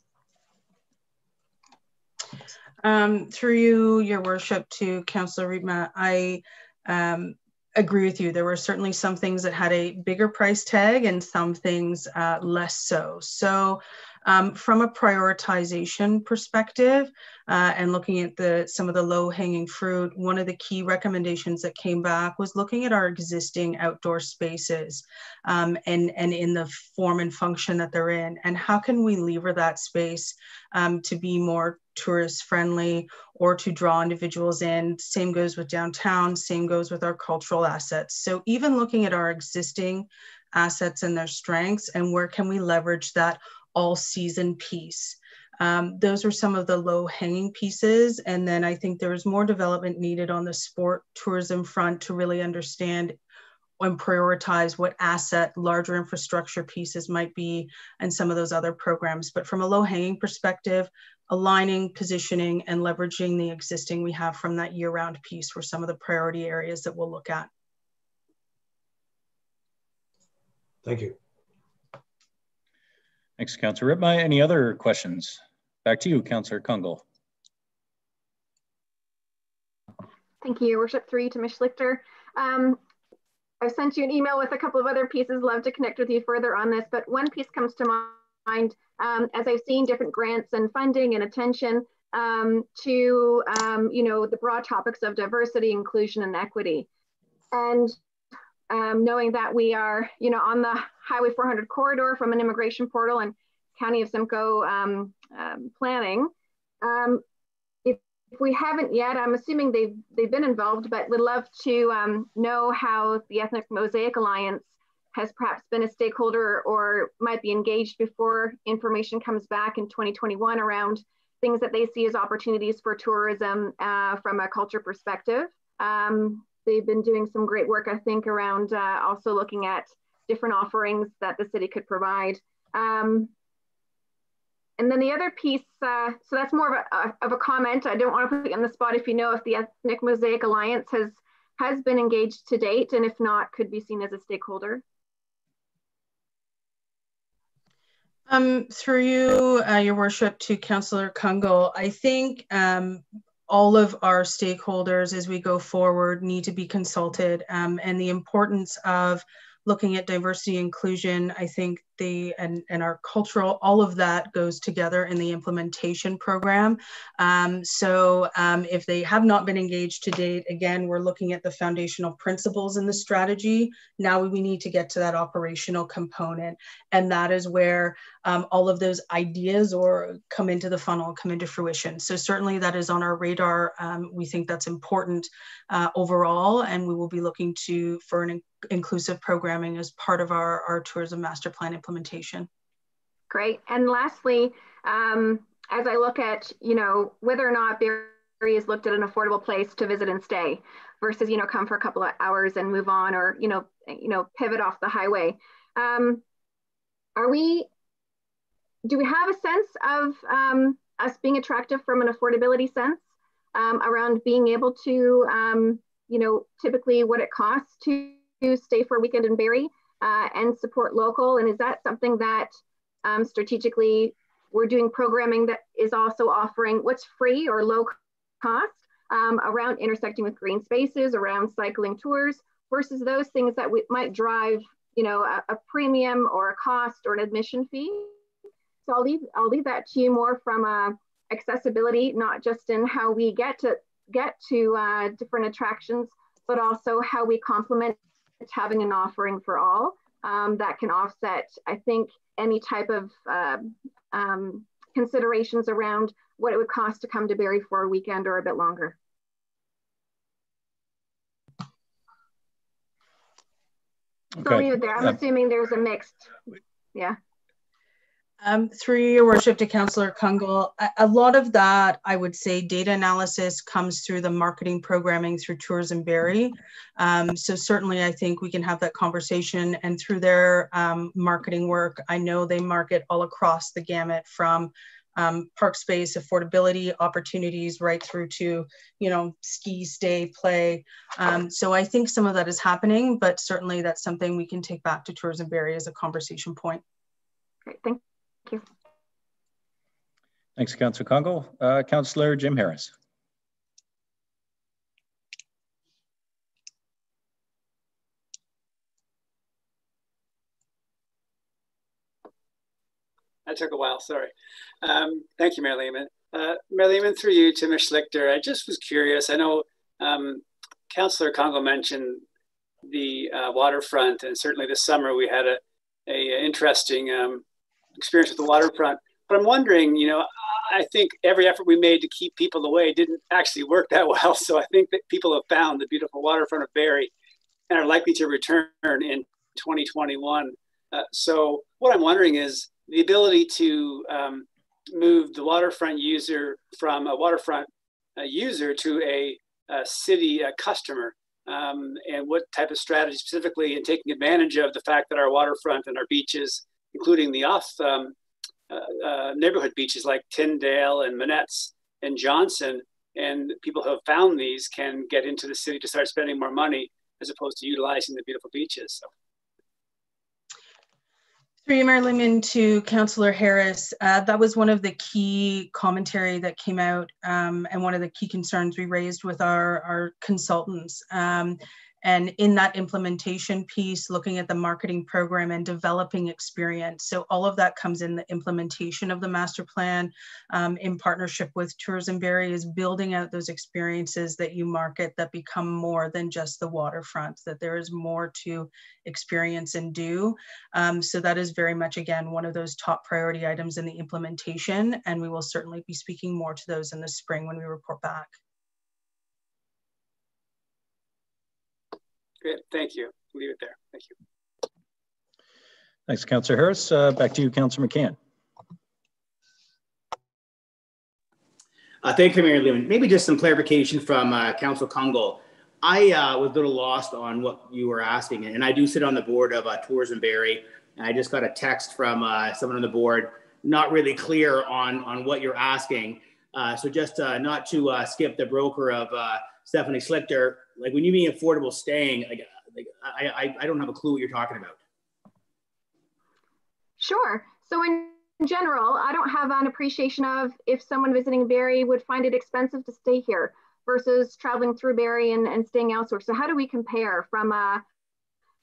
Um, through you, your worship, to Councillor Riepma, I um, agree with you. There were certainly some things that had a bigger price tag and some things uh, less so. So um, from a prioritization perspective uh, and looking at the some of the low hanging fruit, one of the key recommendations that came back was looking at our existing outdoor spaces um, and, and in the form and function that they're in and how can we lever that space um, to be more tourist friendly or to draw individuals in. Same goes with downtown, same goes with our cultural assets. So even looking at our existing assets and their strengths and where can we leverage that all season piece. Um, those are some of the low hanging pieces. And then I think there is more development needed on the sport tourism front to really understand and prioritize what asset larger infrastructure pieces might be and some of those other programs. But from a low hanging perspective, aligning, positioning, and leveraging the existing we have from that year round piece were some of the priority areas that we'll look at. Thank you. Thanks, Councillor Riepma. Any other questions? Back to you, Councillor Kungl. Thank you, Worship. Three to Ms. Schlichter. Um, I've sent you an email with a couple of other pieces. Love to connect with you further on this, but one piece comes to mind um, as I've seen different grants and funding and attention um, to, um, you know, the broad topics of diversity, inclusion, and equity. And um, knowing that we are, you know, on the Highway 400 corridor from an immigration portal and County of Simcoe um, um, planning. Um, if, if, we haven't yet, I'm assuming they've, they've been involved, but would love to um, know how the Ethnic Mosaic Alliance has perhaps been a stakeholder or might be engaged before information comes back in 2021 around things that they see as opportunities for tourism uh, from a culture perspective. Um, they've been doing some great work, I think, around uh, also looking at different offerings that the city could provide. Um, and then the other piece, uh, so that's more of a, of a comment. I don't want to put you on the spot if you know if the Ethnic Mosaic Alliance has has been engaged to date, and if not, could be seen as a stakeholder. Um, through you, uh, Your Worship, to Councillor Kungl, I think um, all of our stakeholders as we go forward need to be consulted um, and the importance of looking at diversity inclusion i think the and, and our cultural all of that goes together in the implementation program. Um, so um, if they have not been engaged to date again we're looking at the foundational principles in the strategy. Now we need to get to that operational component. And that is where um, all of those ideas or come into the funnel come into fruition. So certainly that is on our radar. Um, we think that's important uh, overall. And we will be looking to for an inclusive programming as part of our, our tourism master plan implementation implementation. Great. And lastly, um, as I look at, you know, whether or not Barrie is looked at an affordable place to visit and stay versus, you know, come for a couple of hours and move on or, you know, you know, pivot off the highway. Um, are we, do we have a sense of um, us being attractive from an affordability sense um, around being able to, um, you know, typically what it costs to stay for a weekend in Barrie uh, and support local? And is that something that um, strategically we're doing programming that is also offering what's free or low cost um, around intersecting with green spaces, around cycling tours, versus those things that we might drive you know, a, a premium or a cost or an admission fee. So I'll leave, I'll leave that to you more from a accessibility, not just in how we get to get to uh, different attractions, but also how we complement having an offering for all um, that can offset, I think, any type of uh, um, considerations around what it would cost to come to Barrie for a weekend or a bit longer. Okay. So leave it there. I'm uh, assuming there's a mixed, yeah. Um, through your worship to Councillor Kungl, a, lot of that, I would say, data analysis comes through the marketing programming through Tourism Barrie. Um, so certainly I think we can have that conversation and through their um, marketing work, I know they market all across the gamut from um, park space, affordability, opportunities, right through to, you know, ski, stay, play. Um, so I think some of that is happening, but certainly that's something we can take back to Tourism Barrie as a conversation point. Great, thank. Thanks, Councillor Kungl. Uh, Councillor Jim Harris. That took a while, sorry. Um, thank you, Mayor Lehman. Uh, Mayor Lehman, through you to Ms. Schlichter, I just was curious. I know um, Councillor Kungl mentioned the uh, waterfront, and certainly this summer we had a, a interesting um, experience with the waterfront. But I'm wondering, you know, I think every effort we made to keep people away didn't actually work that well. [laughs] So I think that people have found the beautiful waterfront of Barrie and are likely to return in 2021. Uh, so what I'm wondering is, the ability to um, move the waterfront user from a waterfront uh, user to a, a city customer um, and what type of strategy specifically in taking advantage of the fact that our waterfront and our beaches, including the off um, uh, uh neighborhood beaches like Tyndale and Minet's and Johnson, and people who have found these can get into the city to start spending more money as opposed to utilizing the beautiful beaches. So. Through Mayor Lehman to Councillor Harris, uh, that was one of the key commentary that came out um, and one of the key concerns we raised with our, our consultants. Um, and in that implementation piece, looking at the marketing program and developing experience. So all of that comes in the implementation of the master plan um, in partnership with Tourism Barrie is building out those experiences that you market that become more than just the waterfront, that there is more to experience and do. Um, so that is very much, again, one of those top priority items in the implementation. And we will certainly be speaking more to those in the spring when we report back. Great, thank you. Leave it there. Thank you. Thanks, Councillor Harris. Uh, back to you, Councillor McCann. Uh, thank you, Mayor Lehman. Maybe just some clarification from uh, Council Kungl. I uh, was a little lost on what you were asking, and I do sit on the board of uh, Tourism Barrie, and I just got a text from uh, someone on the board, not really clear on on what you're asking. Uh, so just uh, not to uh, skip the broker of uh, Stephanie Schlichter, like when you mean affordable staying, like, like I, I, I don't have a clue what you're talking about. Sure. So in general, I don't have an appreciation of if someone visiting Barrie would find it expensive to stay here versus traveling through Barrie and, and staying elsewhere. So how do we compare from uh,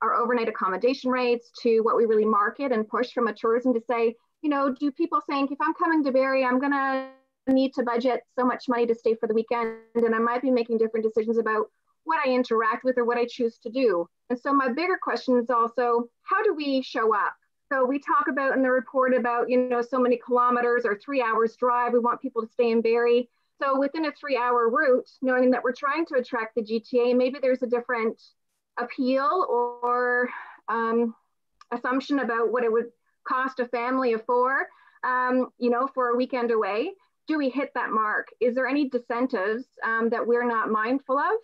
our overnight accommodation rates to what we really market and push from a tourism to say, you know, do people think if I'm coming to Barrie, I'm gonna need to budget so much money to stay for the weekend and I might be making different decisions about what I interact with or what I choose to do. And so my bigger question is also, how do we show up? So we talk about in the report about, you know, so many kilometers or three hours drive. We want people to stay in Barrie. So within a three hour route, knowing that we're trying to attract the GTA, maybe there's a different appeal or um, assumption about what it would cost a family of four, um, you know, for a weekend away. Do we hit that mark? Is there any disincentives um, that we're not mindful of?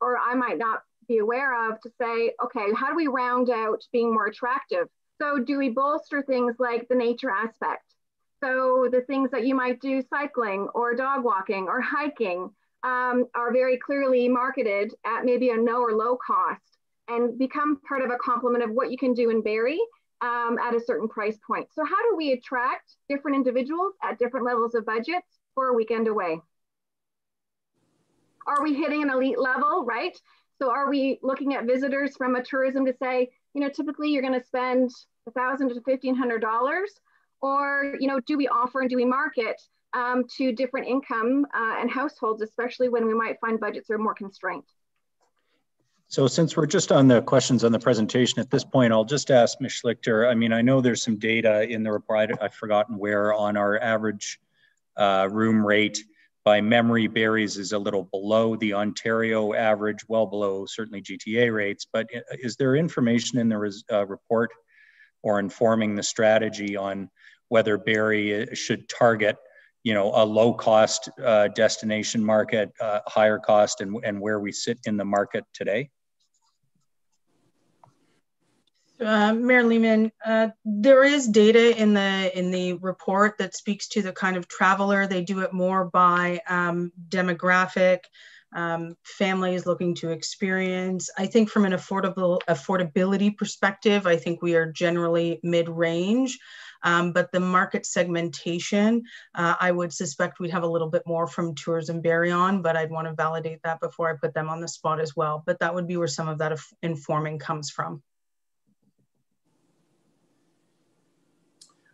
Or I might not be aware of to say, okay, how do we round out being more attractive? So, do we bolster things like the nature aspect? So, the things that you might do cycling or dog walking or hiking um, are very clearly marketed at maybe a no or low cost and become part of a complement of what you can do in Barrie um, at a certain price point. So, how do we attract different individuals at different levels of budgets for a weekend away? Are we hitting an elite level, right? So are we looking at visitors from a tourism to say, you know, typically you're going to spend a thousand to fifteen hundred dollars, or you know, do we offer and do we market um, to different income uh, and households, especially when we might find budgets are more constrained? So since we're just on the questions on the presentation at this point, I'll just ask Ms. Schlichter. I mean, I know there's some data in the report, I've forgotten where, on our average uh, room rate. By memory, Barrie's is a little below the Ontario average, well below certainly GTA rates. But is there information in the uh, report or informing the strategy on whether Barrie should target you know a low cost uh, destination market uh, higher cost and, and where we sit in the market today uh, Mayor Lehman, uh, there is data in the in the report that speaks to the kind of traveler. They do it more by um, demographic, um, families looking to experience. I think from an affordable affordability perspective, I think we are generally mid range. Um, but the market segmentation, uh, I would suspect we'd have a little bit more from Tourism Barrie on, but I'd want to validate that before I put them on the spot as well. But that would be where some of that informing comes from.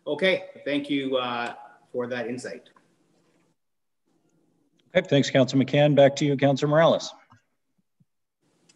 Okay, thank you uh, for that insight. Okay, thanks, Councilor McCann. Back to you, Councilor Morales.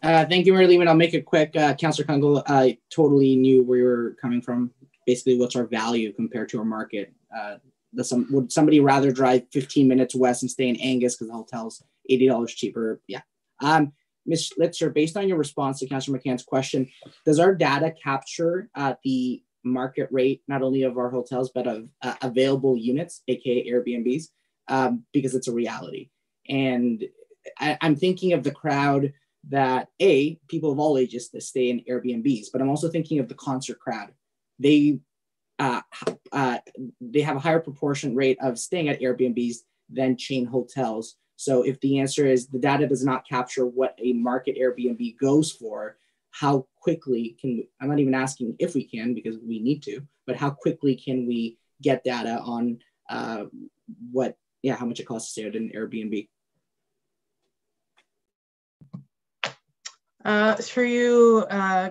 Uh, thank you, Mayor Lehman. I'll make it quick. Uh, Councilor Kungl, I totally knew where you were coming from. Basically, what's our value compared to our market? Uh, some, would somebody rather drive 15 minutes west and stay in Angus because the hotel's $80 cheaper? Yeah. Um, Ms. Schlichter, based on your response to Councilor McCann's question, does our data capture uh, the market rate, not only of our hotels, but of uh, available units, aka Airbnbs, um, because it's a reality. And I, am thinking of the crowd that a people of all ages that stay in Airbnbs, but I'm also thinking of the concert crowd. They uh, uh, they have a higher proportion rate of staying at Airbnbs than chain hotels. So if the answer is the data does not capture what a market Airbnb goes for, how quickly can we, I'm not even asking if we can because we need to, but how quickly can we get data on uh, what, yeah, how much it costs to stay at an Airbnb? Uh, through you, uh,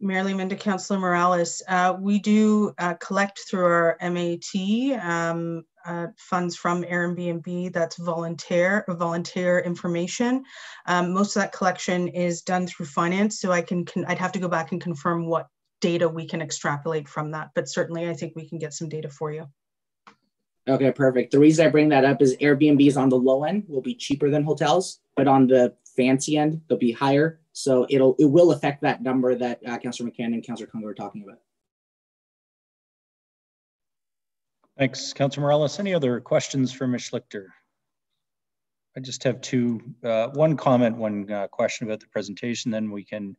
Mayor Councillor Morales, uh, we do uh, collect through our MAT um, uh, funds from Airbnb that's volunteer volunteer information. Um, most of that collection is done through finance, so I can, can I'd have to go back and confirm what data we can extrapolate from that, but certainly I think we can get some data for you. Okay, perfect. The reason I bring that up is Airbnbs on the low end will be cheaper than hotels, but on the fancy end, they'll be higher. So it'll it will affect that number that uh, Councillor McCann and Councillor Kungl are talking about. Thanks, Councilor Morales. Any other questions for Ms. Schlichter? I just have two, uh, one comment, one uh, question about the presentation, then we can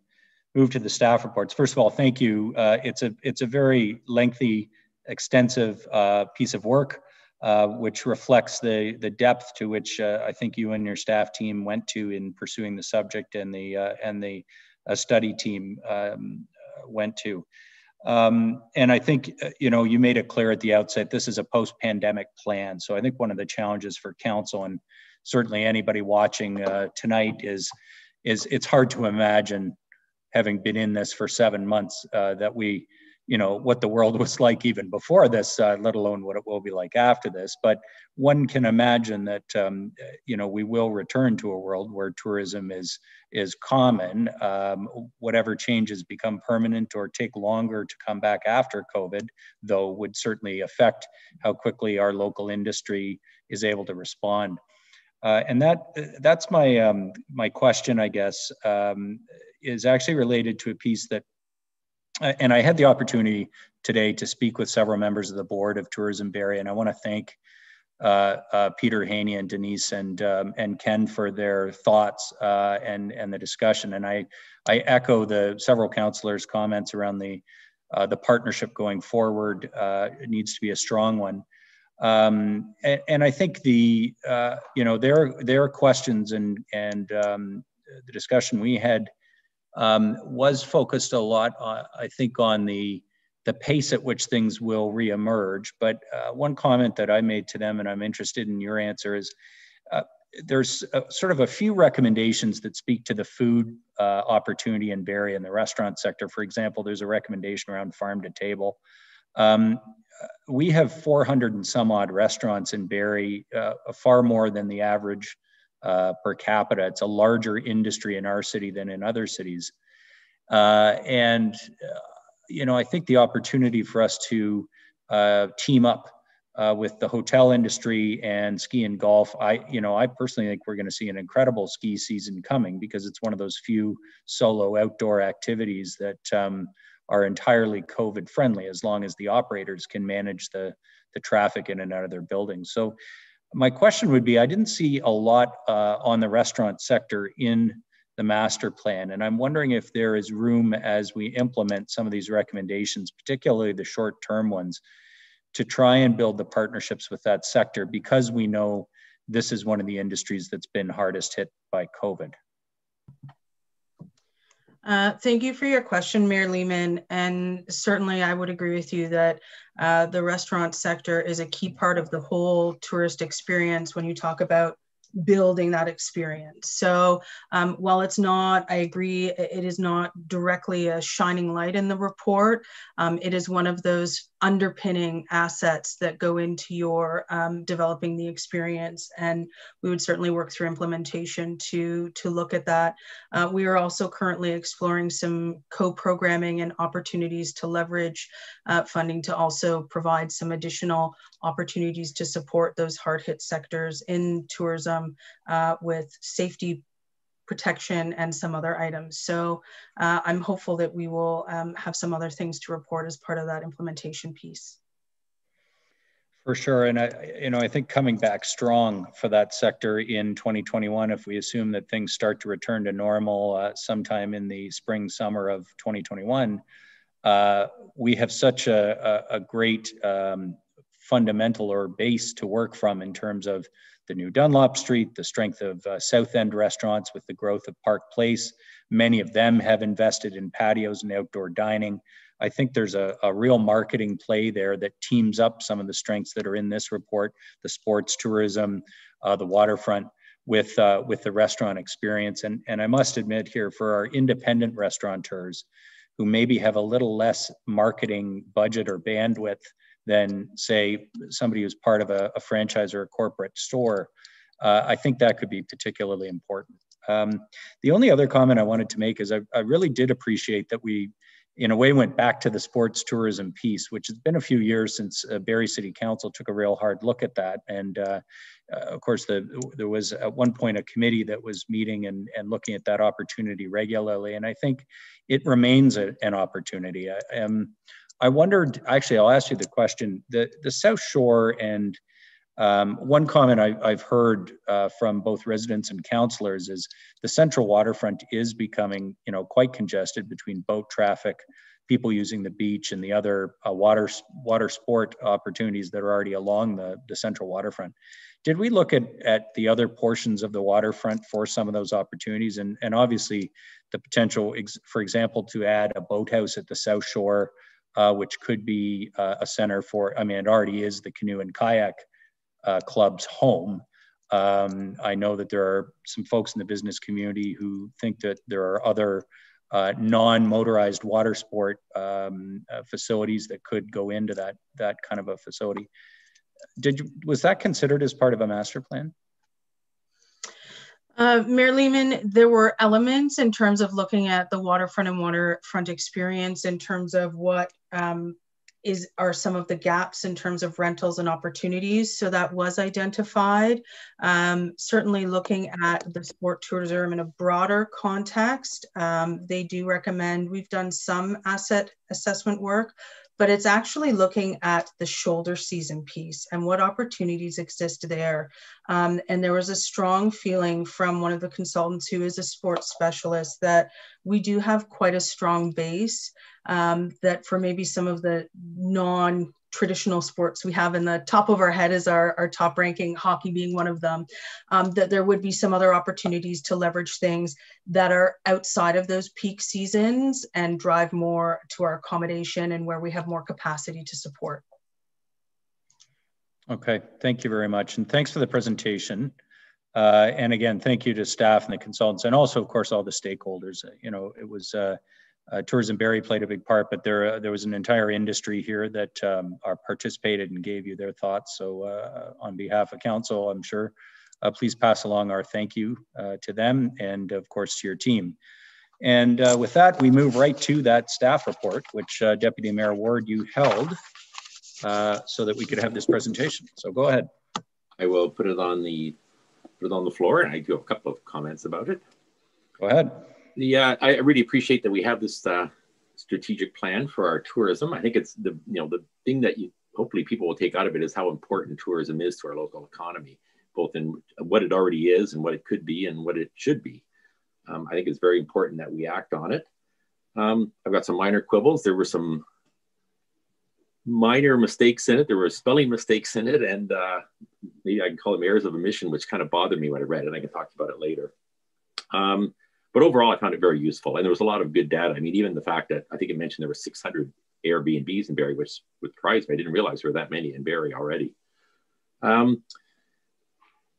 move to the staff reports. First of all, thank you. Uh, it's a it's a very lengthy, extensive uh, piece of work, uh, which reflects the the depth to which uh, I think you and your staff team went to in pursuing the subject, and the and the study team um, went to. Um, and I think, uh, you know, you made it clear at the outset, this is a post-pandemic plan. So I think one of the challenges for council and certainly anybody watching uh, tonight is, is it's hard to imagine having been in this for seven months uh, that we you know what the world [laughs] was like even before this uh, let alone what it will be like after this. But one can imagine that um, you know we will return to a world where tourism is is common. Um, whatever changes become permanent or take longer to come back after covid though would certainly affect how quickly our local industry is able to respond. Uh, and that that's my um, my question i guess um, is actually related to a piece that and I had the opportunity today to speak with several members of the board of Tourism Barrie, and I want to thank uh, uh, Peter Haney and Denise and um, and Ken for their thoughts uh, and and the discussion. And I I echo the several councillors' comments around the uh, the partnership going forward uh, needs to be a strong one. Um, and, and, I think the uh, you know there there are questions and and um, the discussion we had um, was focused a lot, uh, I think, on the the pace at which things will reemerge. But uh, one comment that I made to them, and I'm interested in your answer, is uh, there's a, sort of a few recommendations that speak to the food uh, opportunity in Barrie in the restaurant sector. For example, there's a recommendation around farm to table. Um, we have 400 and some odd restaurants in Barrie, uh, far more than the average uh, per capita. It's a larger industry in our city than in other cities. Uh, and, uh, you know, I think the opportunity for us to uh, team up uh, with the hotel industry and ski and golf, I, you know, I personally think we're going to see an incredible ski season coming because it's one of those few solo outdoor activities that um, are entirely COVID friendly as long as the operators can manage the, the traffic in and out of their buildings. So my question would be, I didn't see a lot uh, on the restaurant sector in the master plan. And I'm wondering if there is room as we implement some of these recommendations, particularly the short term ones, to try and build the partnerships with that sector because we know this is one of the industries that's been hardest hit by COVID. Uh, thank you for your question, Mayor Lehman. And certainly I would agree with you that uh, the restaurant sector is a key part of the whole tourist experience when you talk about building that experience. So um, while it's not, I agree, it is not directly a shining light in the report. Um, it is one of those underpinning assets that go into your um, developing the experience. And we would certainly work through implementation to, to look at that. Uh, we are also currently exploring some co-programming and opportunities to leverage uh, funding to also provide some additional opportunities to support those hard hit sectors in tourism uh, with safety protection and some other items. So uh, I'm hopeful that we will um, have some other things to report as part of that implementation piece. For sure, and I, you know, I think coming back strong for that sector in 2021, if we assume that things start to return to normal uh, sometime in the spring, summer of 2021, uh, we have such a, a, a great um, fundamental or base to work from in terms of the new Dunlop Street, the strength of uh, South End restaurants with the growth of Park Place. Many of them have invested in patios and outdoor dining. I think there's a, a, real marketing play there that teams up some of the strengths that are in this report, the sports tourism, uh, the waterfront, with uh, with the restaurant experience. And and I must admit here, for our independent restaurateurs, who maybe have a little less marketing budget or bandwidth than say somebody who's part of a, a franchise or a corporate store. Uh, I think that could be particularly important. Um, the only other comment I wanted to make is I, I, really did appreciate that we, in a way, went back to the sports tourism piece, which has been a few years since uh, Barrie City Council took a real hard look at that. And uh, uh, of course, the, there was at one point a committee that was meeting and, and looking at that opportunity regularly. And I think it remains a, an opportunity. I, um, I wondered, actually, I'll ask you the question. The, the South Shore and um, one comment I, have heard uh, from both residents and councillors is the central waterfront is becoming, you know, quite congested between boat traffic, people using the beach, and the other uh, water water sport opportunities that are already along the, the central waterfront. Did we look at, at the other portions of the waterfront for some of those opportunities? And, and obviously, the potential, ex for example, to add a boathouse at the South Shore uh, which could be uh, a center for, I mean, it already is the canoe and kayak uh, club's home. Um, I know that there are some folks in the business community who think that there are other uh, non-motorized water sport um, uh, facilities that could go into that that kind of a facility. Did you, was that considered as part of a master plan? Uh, Mayor Lehman, there were elements in terms of looking at the waterfront and waterfront experience in terms of what um, is are some of the gaps in terms of rentals and opportunities. So that was identified. Um, certainly looking at the sport tourism in a broader context, um, they do recommend, we've done some asset assessment work, but it's actually looking at the shoulder season piece and what opportunities exist there. Um, and there was a strong feeling from one of the consultants who is a sports specialist that we do have quite a strong base um, that for maybe some of the non traditional sports we have in the top of our head is our, our top ranking hockey being one of them um, that there would be some other opportunities to leverage things that are outside of those peak seasons and drive more to our accommodation and where we have more capacity to support okay thank you very much and thanks for the presentation Uh, and again, thank you to staff and the consultants, and also, of course, all the stakeholders. You know, it was uh, uh, Tourism Barrie played a big part, but there uh, there was an entire industry here that um, are participated and gave you their thoughts. So, uh, on behalf of council, I'm sure, uh, please pass along our thank you to them, and of course to your team. And with that, we move right to that staff report, which Deputy Mayor Ward you held, so that we could have this presentation. So go ahead. I will put it on the put it on the floor, and I do have a couple of comments about it. Go ahead. The uh, I really appreciate that we have this uh, strategic plan for our tourism. I think it's the you know the thing that you hopefully people will take out of it is how important tourism is to our local economy, both in what it already is and what it could be and what it should be. Um, I think it's very important that we act on it. Um, I've got some minor quibbles. There were some minor mistakes in it. There were spelling mistakes in it, and uh, maybe I can call them errors of omission, which kind of bothered me when I read it. And I can talk about it later. Um, but overall, I found it very useful, and there was a lot of good data. I mean, even the fact that I think it mentioned there were 600 Airbnbs in Barrie, which surprised me. I didn't realize there were that many in Barrie already. Um,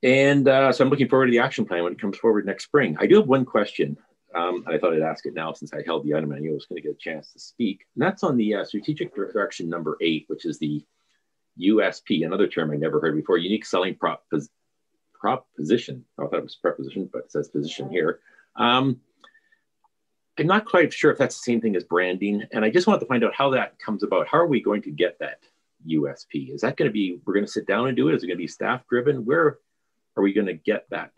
and uh, so I'm looking forward to the action plan when it comes forward next spring. I do have one question um, I thought I'd ask it now since I held the item. I knew I was going to get a chance to speak. And that's on the uh, strategic direction number eight, which is the USP, another term I never heard before, unique selling prop, proposition. I thought it was preposition, but it says position here. Um, I'm not quite sure if that's the same thing as branding. And I just wanted to find out how that comes about. How are we going to get that USP? Is that going to be, we're going to sit down and do it? Is it going to be staff driven? Where are we going to get that?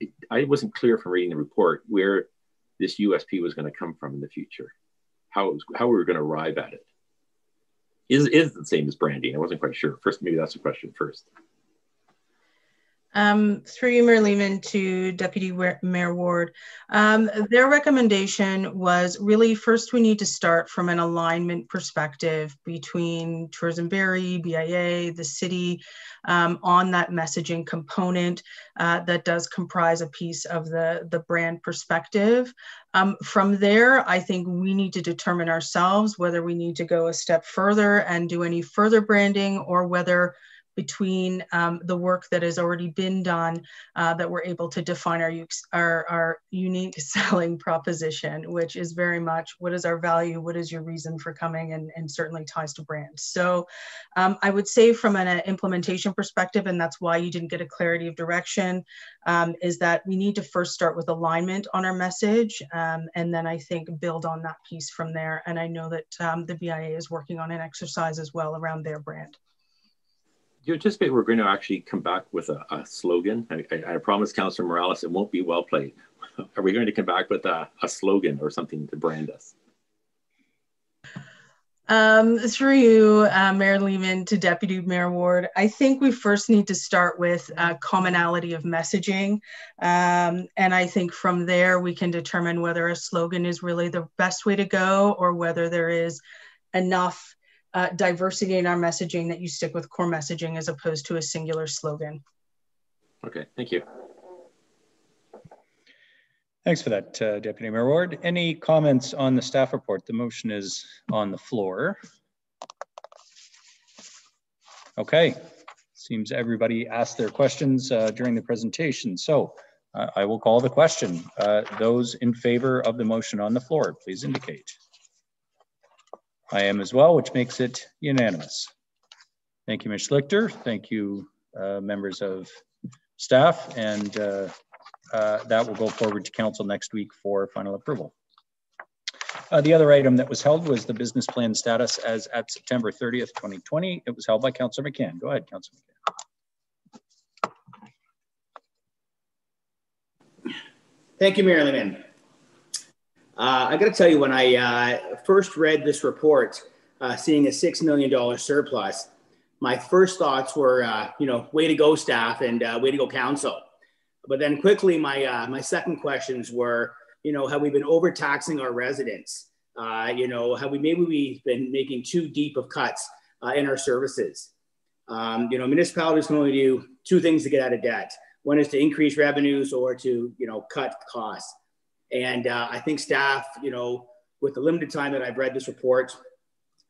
It, I wasn't clear from reading the report where this USP was going to come from in the future, how was, how we were going to arrive at it. Is is the same as branding? I wasn't quite sure. First, maybe that's the question first. Um, through you, Mayor Lehman, to Deputy Mayor Ward. Um, their recommendation was really first we need to start from an alignment perspective between Tourism Barrie, BIA, the city, um, on that messaging component uh, that does comprise a piece of the, the brand perspective. Um, from there, I think we need to determine ourselves whether we need to go a step further and do any further branding or whether between um, the work that has already been done uh, that we're able to define our, our, our unique [laughs] selling proposition, which is very much what is our value, what is your reason for coming, and, and certainly ties to brand. So um, I would say from an uh, implementation perspective, and that's why you didn't get a clarity of direction, um, is that we need to first start with alignment on our message, um, and then I think build on that piece from there. And I know that um, the BIA is working on an exercise as well around their brand you anticipate we're going to actually come back with a, a slogan? I, I, I promise Councillor Morales it won't be well played. [laughs] Are we going to come back with a, a slogan or something to brand us? Um, through you, uh, Mayor Lehman to Deputy Mayor Ward, I think we first need to start with a commonality of messaging. Um, and I think from there we can determine whether a slogan is really the best way to go or whether there is enough uh, diversity in our messaging that you stick with core messaging as opposed to a singular slogan. Okay, thank you. Thanks for that, uh, Deputy Mayor Ward. Any comments on the staff report? The motion is on the floor. Okay, seems everybody asked their questions uh, during the presentation. So uh, I will call the question. Uh, those in favor of the motion on the floor, please indicate. I am as well, which makes it unanimous. Thank you, Ms. Schlichter. Thank you, uh, members of staff, and uh, uh, that will go forward to council next week for final approval. Uh, the other item that was held was the business plan status as at September 30th, 2020. It was held by Councillor McCann. Go ahead, Councillor McCann. Thank you, Lehman. Uh, I got to tell you, when I uh, first read this report, uh, seeing a $6 million surplus, my first thoughts were, uh, you know, way to go, staff, and uh, way to go, council. But then quickly, my, uh, my second questions were, you know, have we been overtaxing our residents? you know, have we maybe we've been making too deep of cuts in our services? Um, you know, municipalities can only do two things to get out of debt. One is to increase revenues or to, you know, cut costs. And uh, I think staff, you know, with the limited time that I've read this report,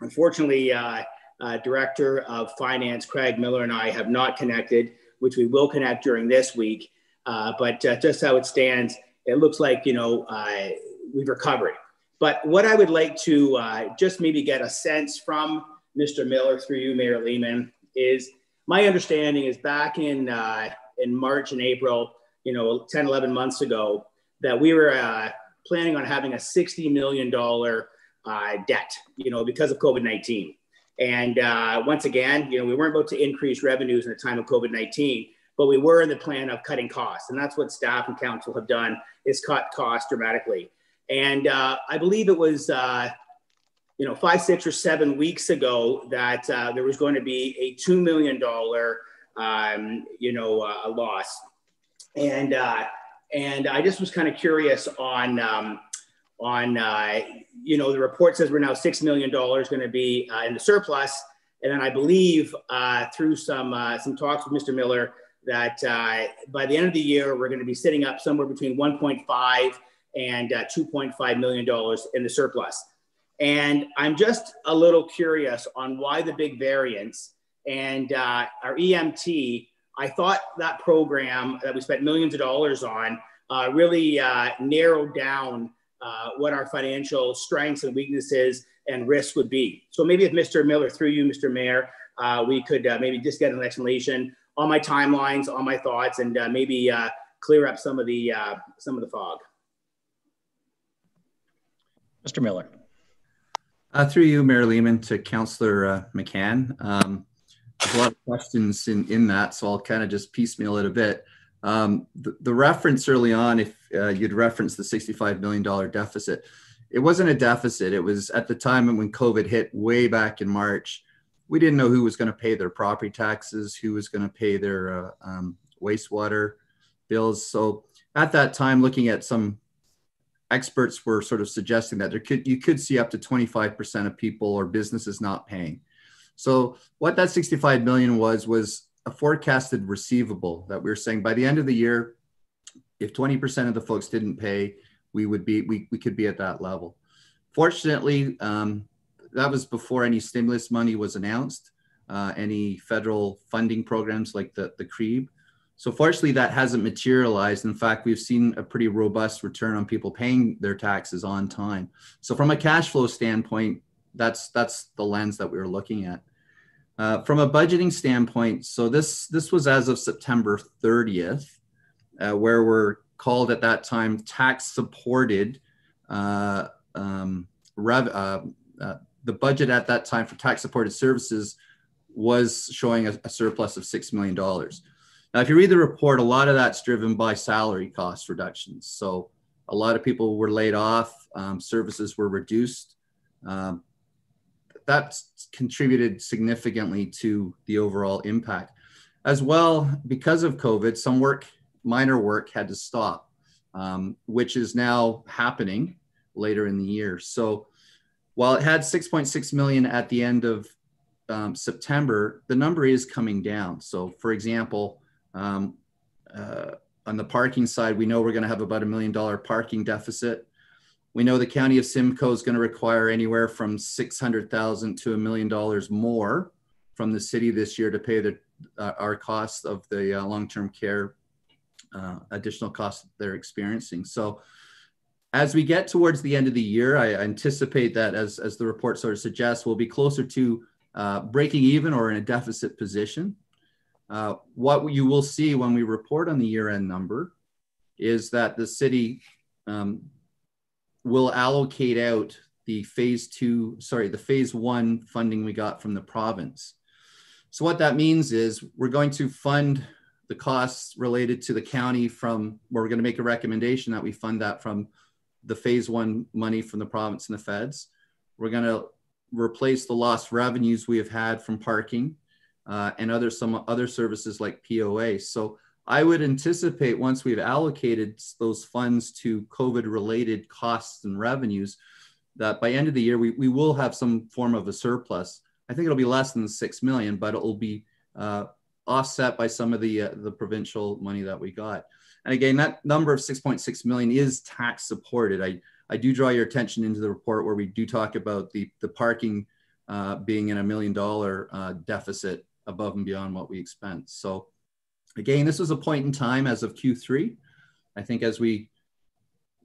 unfortunately, uh, uh, Director of Finance Craig Miller and I have not connected, which we will connect during this week. Uh, but uh, just how it stands, it looks like, you know, uh, we've recovered. But what I would like to just maybe get a sense from Mr. Miller through you, Mayor Lehman, is my understanding is back in, in March and April, you know, 10, 11 months ago, that we were uh, planning on having a $60 million debt, you know, because of COVID-19. And once again, you know, we weren't about to increase revenues in the time of COVID-19 but we were in the plan of cutting costs. And that's what staff and council have done is cut costs dramatically. And uh, I believe it was, uh, you know, five, six or seven weeks ago that uh, there was going to be a $2 million, um, you know, uh, loss. And, uh, and I just was kind of curious on, um, on, uh, you know, the report says we're now $6 million going to be in the surplus. And then I believe through some, some talks with Mr. Millar, that uh, by the end of the year, we're going to be sitting up somewhere between 1.5 and uh, 2.5 million dollars in the surplus. And I'm just a little curious on why the big variance. And uh, our EMT, I thought that program that we spent millions of dollars on uh, really uh, narrowed down uh, what our financial strengths and weaknesses and risks would be. So maybe if Mr. Millar, through you, Mr. Mayor, we could maybe just get an explanation on my timelines, on my thoughts, and uh, maybe uh, clear up some of the uh, some of the fog. Mr. Millar. Uh, through you, Mayor Lehman, to Councillor uh, McCann. Um, there's a lot of questions in, in that, so I'll kind of just piecemeal it a bit. Um, the, the, reference early on, if uh, you'd reference the $65 million deficit, it wasn't a deficit. It was at the time when COVID hit way back in March we didn't know who was going to pay their property taxes, who was going to pay their uh, um, wastewater bills. So at that time, looking at some experts were sort of suggesting that there could you could see up to 25% of people or businesses not paying. So what that 65 million was was a forecasted receivable that we were saying by the end of the year, if 20% of the folks didn't pay, we would be we, we could be at that level. Fortunately, um, that was before any stimulus money was announced, uh, any federal funding programs like the, the CERB. So fortunately, that hasn't materialized. In fact, we've seen a pretty robust return on people paying their taxes on time. So from a cash flow standpoint, that's that's the lens that we were looking at. Uh, from a budgeting standpoint, so this this was as of September 30th, uh, where we're called at that time tax supported uh, um, rev, uh, uh, the budget at that time for tax supported services was showing a, a surplus of $6 million. Now, if you read the report, a lot of that's driven by salary cost reductions. So a lot of people were laid off, um, services were reduced. Um, that contributed significantly to the overall impact. As well, because of COVID, some work, minor work had to stop, um, which is now happening later in the year. So while it had 6.6 million at the end of um, September, the number is coming down. So, for example, um, uh, on the parking side, we know we're going to have about a million dollar parking deficit. We know the county of Simcoe is going to require anywhere from 600,000 to a million dollars more from the city this year to pay the, uh, our costs of the uh, long-term care uh, additional costs they're experiencing. So as we get towards the end of the year, I anticipate that as, as the report sort of suggests, we'll be closer to uh, breaking even or in a deficit position. Uh, what you will see when we report on the year end number is that the city um, will allocate out the phase two, sorry, the phase one funding we got from the province. So what that means is we're going to fund the costs related to the county from, where we're going to make a recommendation that we fund that from the phase one money from the province and the feds. We're going to replace the lost revenues we have had from parking uh, and other some other services like POA. So I would anticipate once we've allocated those funds to COVID related costs and revenues, that by end of the year we, we will have some form of a surplus. I think it'll be less than six million, but it will be uh, offset by some of the uh, the provincial money that we got. And again, that number of 6.6 million is tax supported. I, I do draw your attention into the report where we do talk about the, the parking uh, being in a million dollar uh, deficit above and beyond what we expense. So again, this was a point in time as of Q3. I think as we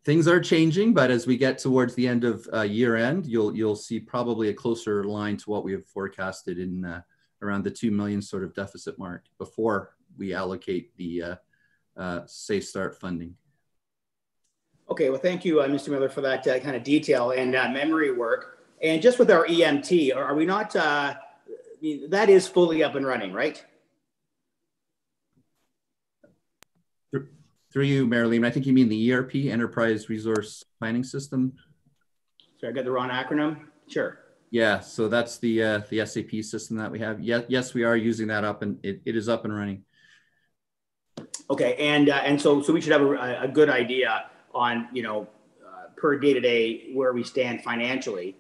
things are changing, but as we get towards the end of uh, year end, you'll you'll see probably a closer line to what we have forecasted in uh, around the two million sort of deficit mark before we allocate the uh, uh Safe Start funding. Okay, well, thank you, uh, Mr. Millar, for that uh, kind of detail and memory work. And just with our EMT, are, are we not? that is fully up and running, right? Through you, Mayor Lehman, I think you mean the ERP, Enterprise Resource Planning System. So I got the wrong acronym? Sure. Yeah, so that's the uh, the SAP system that we have. Yes, yes, we are using that up, and it, it is up and running. Okay, and uh, and so so we should have a, a good idea on you know uh, per day to day where we stand financially.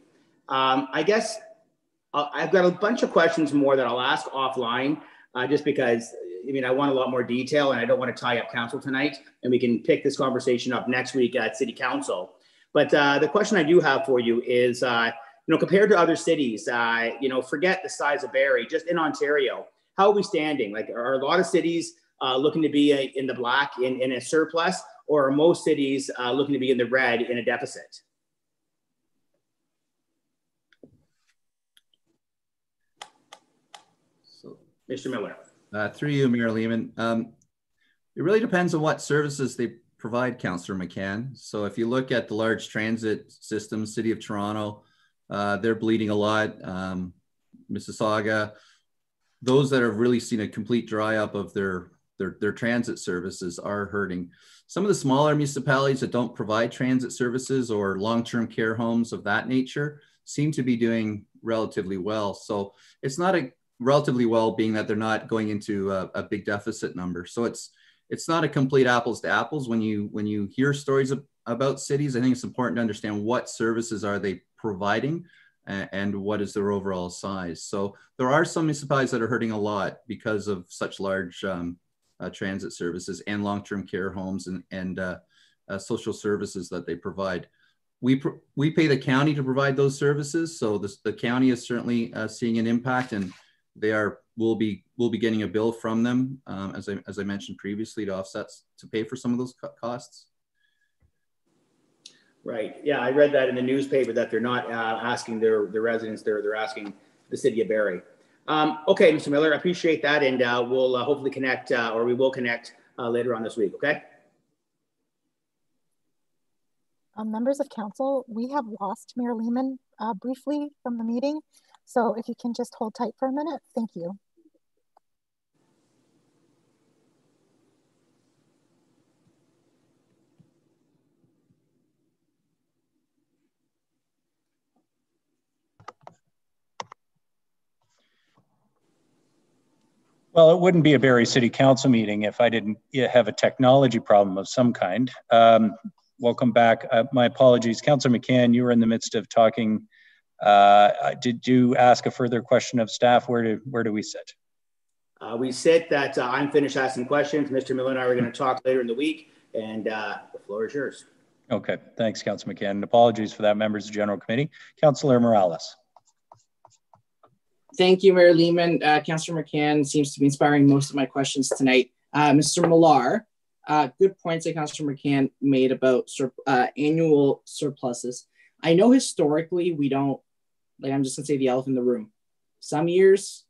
Um, I guess uh, I've got a bunch of questions more that I'll ask offline, uh, just because I mean, I want a lot more detail and I don't want to tie up council tonight. And we can pick this conversation up next week at city council. But uh, the question I do have for you is, uh, you know, compared to other cities, uh, you know, forget the size of Barrie, just in Ontario, how are we standing? Like, are a lot of cities uh, looking to be a, in the black in, in a surplus, or are most cities uh, looking to be in the red in a deficit? So, Mr. Millar. Uh, through you, Mayor Lehman. Um, it really depends on what services they provide, Councillor McCann. So if you look at the large transit system, City of Toronto, uh, they're bleeding a lot. Um, Mississauga, those that have really seen a complete dry up of their, their, their transit services are hurting. Some of the smaller municipalities that don't provide transit services or long-term care homes of that nature seem to be doing relatively well. So it's not a relatively well, being that they're not going into a, a, big deficit number. So it's it's not a complete apples to apples when you when you hear stories of, about cities. I think it's important to understand what services are they providing and, what is their overall size. So there are some municipalities that are hurting a lot because of such large um, uh, transit services and long-term care homes and, and uh, uh, social services that they provide. We, we pay the county to provide those services. So the county is certainly uh, seeing an impact and they are will be will be getting a bill from them um, as I as I mentioned previously to offset to pay for some of those costs. Right. Yeah, I read that in the newspaper that they're not uh, asking their their residents. They're they're asking the city of Barrie. Um, okay, Mr. Millar, I appreciate that, and uh, we'll uh, hopefully connect, uh, or we will connect uh, later on this week. Okay. Um, members of council, we have lost Mayor Lehman uh, briefly from the meeting. So if you can just hold tight for a minute, thank you. Well, it wouldn't be a Barrie City Council meeting if I didn't have a technology problem of some kind. Um, welcome back. Uh, my apologies. Councillor McCann, you were in the midst of talking uh, did you ask a further question of staff? Where do, where do we sit? Uh, we sit that uh, I'm finished asking questions. Mr. Millar and I are going to talk later in the week, and uh, the floor is yours. Okay, thanks, Councilor McCann. And apologies for that, members of the General Committee. Councillor Morales. Thank you, Mayor Lehman. Uh, Councillor McCann seems to be inspiring most of my questions tonight. Uh, Mr. Millar, uh, good points that Councillor McCann made about sur uh, annual surpluses. I know historically we don't like I'm just gonna say the elephant in the room. Some years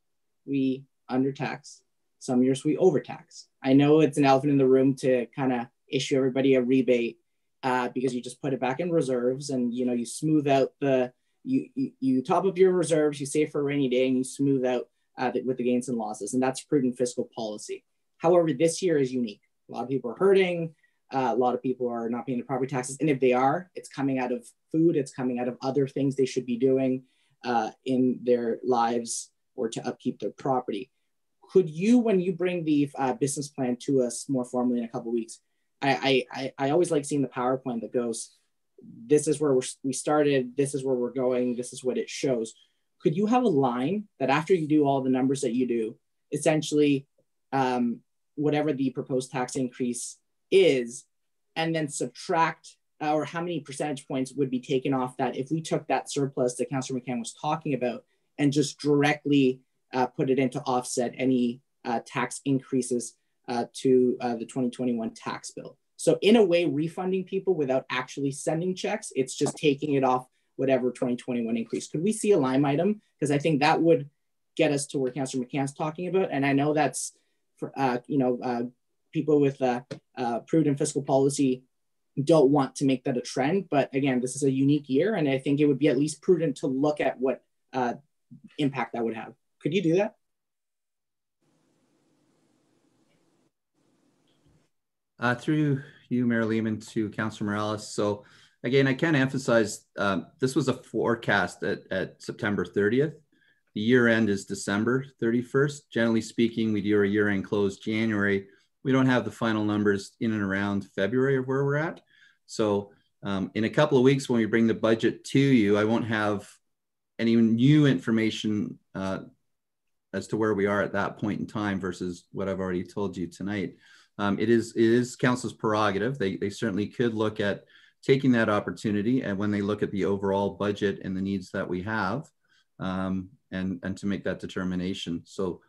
we undertax, some years we overtax. I know it's an elephant in the room to kind of issue everybody a rebate uh, because you just put it back in reserves and you know you smooth out the you, you, you top up your reserves, you save for a rainy day, and you smooth out uh, the, with the gains and losses, and that's prudent fiscal policy. However, this year is unique. A lot of people are hurting. Uh, a lot of people are not paying the property taxes, and if they are, it's coming out of food. It's coming out of other things they should be doing uh, in their lives or to upkeep their property. Could you, when you bring the uh, business plan to us more formally in a couple weeks, I, I, I always like seeing the PowerPoint that goes, this is where we started, this is where we're going, this is what it shows. Could you have a line that after you do all the numbers that you do, essentially um, whatever the proposed tax increase is, and then subtract or how many percentage points would be taken off that if we took that surplus that Councillor McCann was talking about and just directly uh, put it into offset any uh, tax increases uh, to uh, the 2021 tax bill. So in a way, refunding people without actually sending checks, it's just taking it off whatever 2021 increase. Could we see a line item? Because I think that would get us to where Councillor McCann's talking about. And I know that's for, uh, you know, uh, people with uh, prudent fiscal policy don't want to make that a trend. But again, this is a unique year, and I think it would be at least prudent to look at what uh, impact that would have. Could you do that? Uh, through you, Mayor Lehman, to Councillor Morales. So again, I can't emphasize um, this was a forecast at, at September 30th. The year end is December 31st. Generally speaking, we do our year end close January. We don't have the final numbers in and around February of where we're at. So um, in a couple of weeks, when we bring the budget to you, I won't have any new information uh, as to where we are at that point in time versus what I've already told you tonight. Um, it is it is council's prerogative. They, they certainly could look at taking that opportunity and when they look at the overall budget and the needs that we have um, and, and to make that determination. So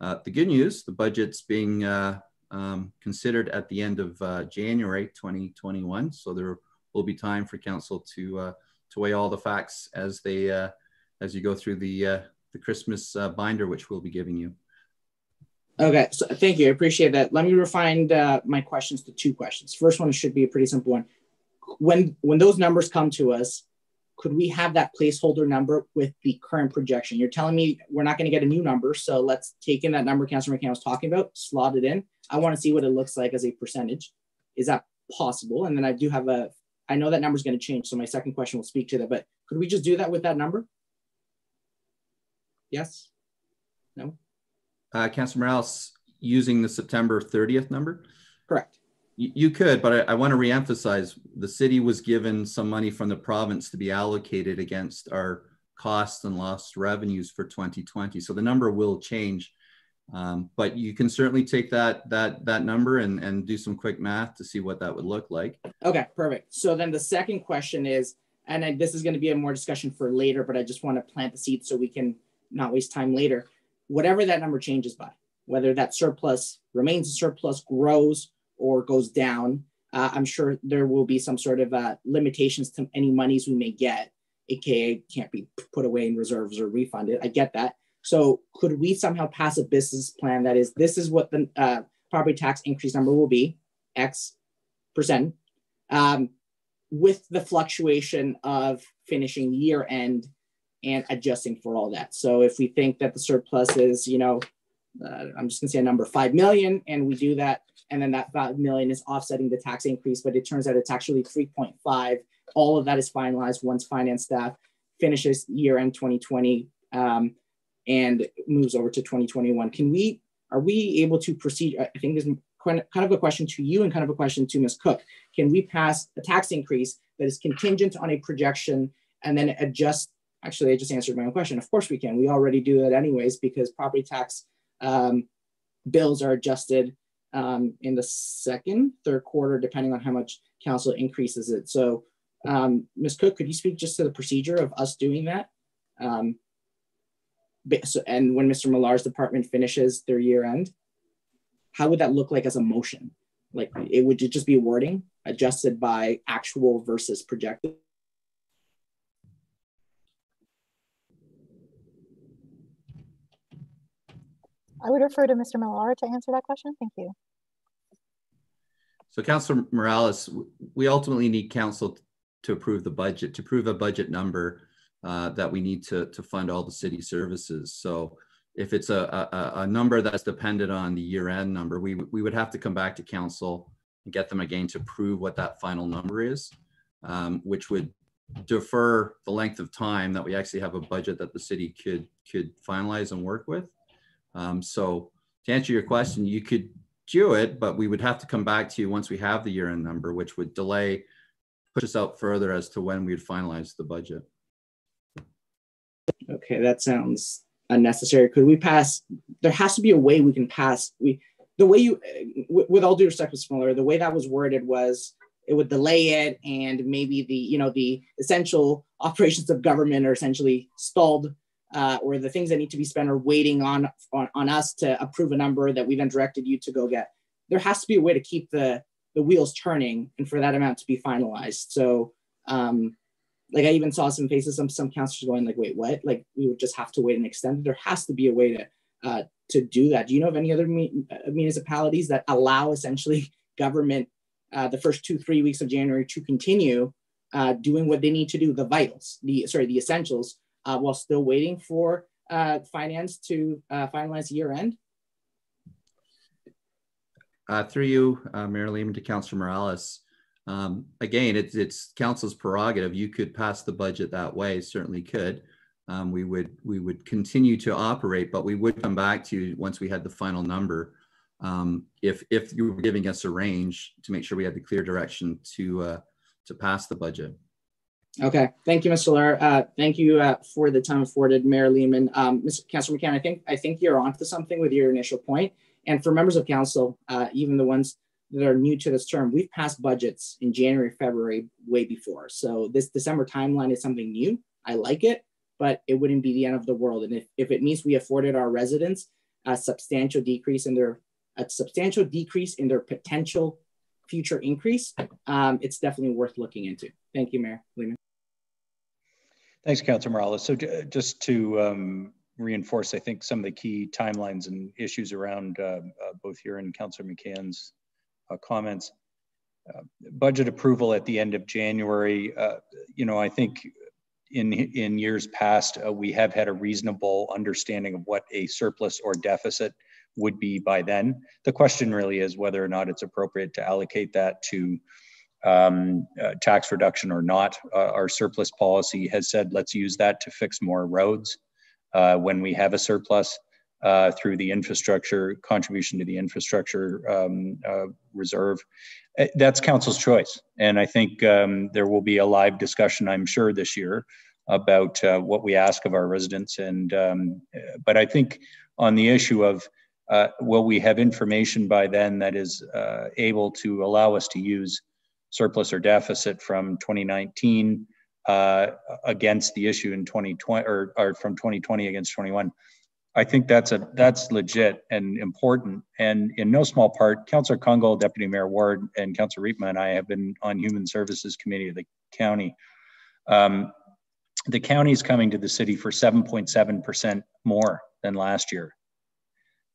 uh, the good news, the budget's being uh, um, considered at the end of uh, January 2021. So there will be time for council to, uh, to weigh all the facts as they uh, as you go through the, uh, the Christmas binder, which we'll be giving you. Okay, so thank you. I appreciate that. Let me refine uh, my questions to two questions. First one should be a pretty simple one. When when those numbers come to us, could we have that placeholder number with the current projection? You're telling me we're not going to get a new number, so let's take in that number Councilor McCann was talking about, slot it in. I want to see what it looks like as a percentage. Is that possible? And then I do have a, I know that number is going to change, so my second question will speak to that. But could we just do that with that number? Yes. No uh, Councilor Morales, using the September 30th number? Correct. You, could, but I, I want to reemphasize the city was given some money from the province to be allocated against our costs and lost revenues for 2020. So the number will change. Um, but you can certainly take that that that number and and do some quick math to see what that would look like. Okay, perfect. So then the second question is, and I, this is going to be a more discussion for later, but I just want to plant the seed so we can not waste time later whatever that number changes by, whether that surplus remains a surplus, grows, or goes down, uh, I'm sure there will be some sort of uh, limitations to any monies we may get, aka can't be put away in reserves or refunded. I get that. So could we somehow pass a business plan that is this is what the uh, property tax increase number will be, X percent, um, with the fluctuation of finishing year end and adjusting for all that. So if we think that the surplus is, you know, uh, I'm just gonna say a number, 5 million, and we do that, and then that 5 million is offsetting the tax increase, but it turns out it's actually 3.5. All of that is finalized once finance staff finishes year end 2020 um, and moves over to 2021. Can we, are we able to proceed? I think there's kind of a question to you and kind of a question to Ms. Cooke. Can we pass a tax increase that is contingent on a projection and then adjust Actually, I just answered my own question. Of course we can. We already do that anyways because property tax um, bills are adjusted um, in the second, third quarter, depending on how much council increases it. So um, Ms. Cooke, could you speak just to the procedure of us doing that? Um, so, and when Mr. Millar's department finishes their year end, how would that look like as a motion? Like it would just be wording adjusted by actual versus projected? I would refer to Mr. Millar to answer that question. Thank you. So Councilor Morales, we ultimately need council to approve the budget, to approve a budget number uh, that we need to, to fund all the city services. So if it's a, a, a number that's dependent on the year end number, we, we would have to come back to council and get them again to prove what that final number is, um, which would defer the length of time that we actually have a budget that the city could could finalize and work with. Um, so to answer your question, you could do it, but we would have to come back to you once we have the year end number, which would delay, push us out further as to when we'd finalize the budget. Okay, that sounds unnecessary. Could we pass? There has to be a way we can pass. We the way you, with all due respect, Mr. Millar, the way that was worded was it would delay it, and maybe the you know the essential operations of government are essentially stalled uh, or the things that need to be spent are waiting on, on, on us to approve a number that we then directed you to go get. there has to be a way to keep the the wheels turning and for that amount to be finalized. So um, like I even saw some faces, some some counselors going like, wait, what? Like we would just have to wait and extend. There has to be a way to uh, to do that. Do you know of any other uh, municipalities that allow essentially [laughs] government uh, the first two three weeks of January to continue uh, doing what they need to do, the vitals, the sorry, the essentials, uh, while still waiting for uh, finance to finalize year end? through you, Mayor Lehman, to Councillor Morales. Um, again, it's, it's council's prerogative. You could pass the budget that way, certainly could. Um, we would we would continue to operate, but we would come back to you once we had the final number. Um, if if you were giving us a range to make sure we had the clear direction to uh, to pass the budget. Okay, thank you, Mr. Lair. Uh, thank you uh, for the time afforded, Mayor Lehman. Um, Mr. Councilor McCann, I think I think you're onto something with your initial point. And for members of council, uh, even the ones that are new to this term, we've passed budgets in January, February, way before. So this December timeline is something new. I like it, but it wouldn't be the end of the world. And if, if it means we afforded our residents a substantial decrease in their a substantial decrease in their potential future increase, um, it's definitely worth looking into. Thank you, Mayor Lehman. Thanks, Councilor Morales. So just to um, reinforce, I think, some of the key timelines and issues around uh, uh, both here and Councilor McCann's uh, comments. Uh, budget approval at the end of January, uh, you know, I think in, in years past, uh, we have had a reasonable understanding of what a surplus or deficit would be by then. The question really is whether or not it's appropriate to allocate that to um, uh, tax reduction or not. Uh, our surplus policy has said let's use that to fix more roads uh, when we have a surplus uh, through the infrastructure contribution to the infrastructure um, uh, reserve. Uh, that's council's choice, and I think um, there will be a live discussion, I'm sure, this year about what we ask of our residents. And um, but I think on the issue of will we have information by then that is able to allow us to use surplus or deficit from 2019 against the issue in 2020 or, or from 2020 against 21? I think that's a that's legit and important. And in no small part, Councillor Kungl, Deputy Mayor Ward, and Councillor Riepma and I have been on Human Services Committee of the county. Um, the county is coming to the city for 7.7% more than last year.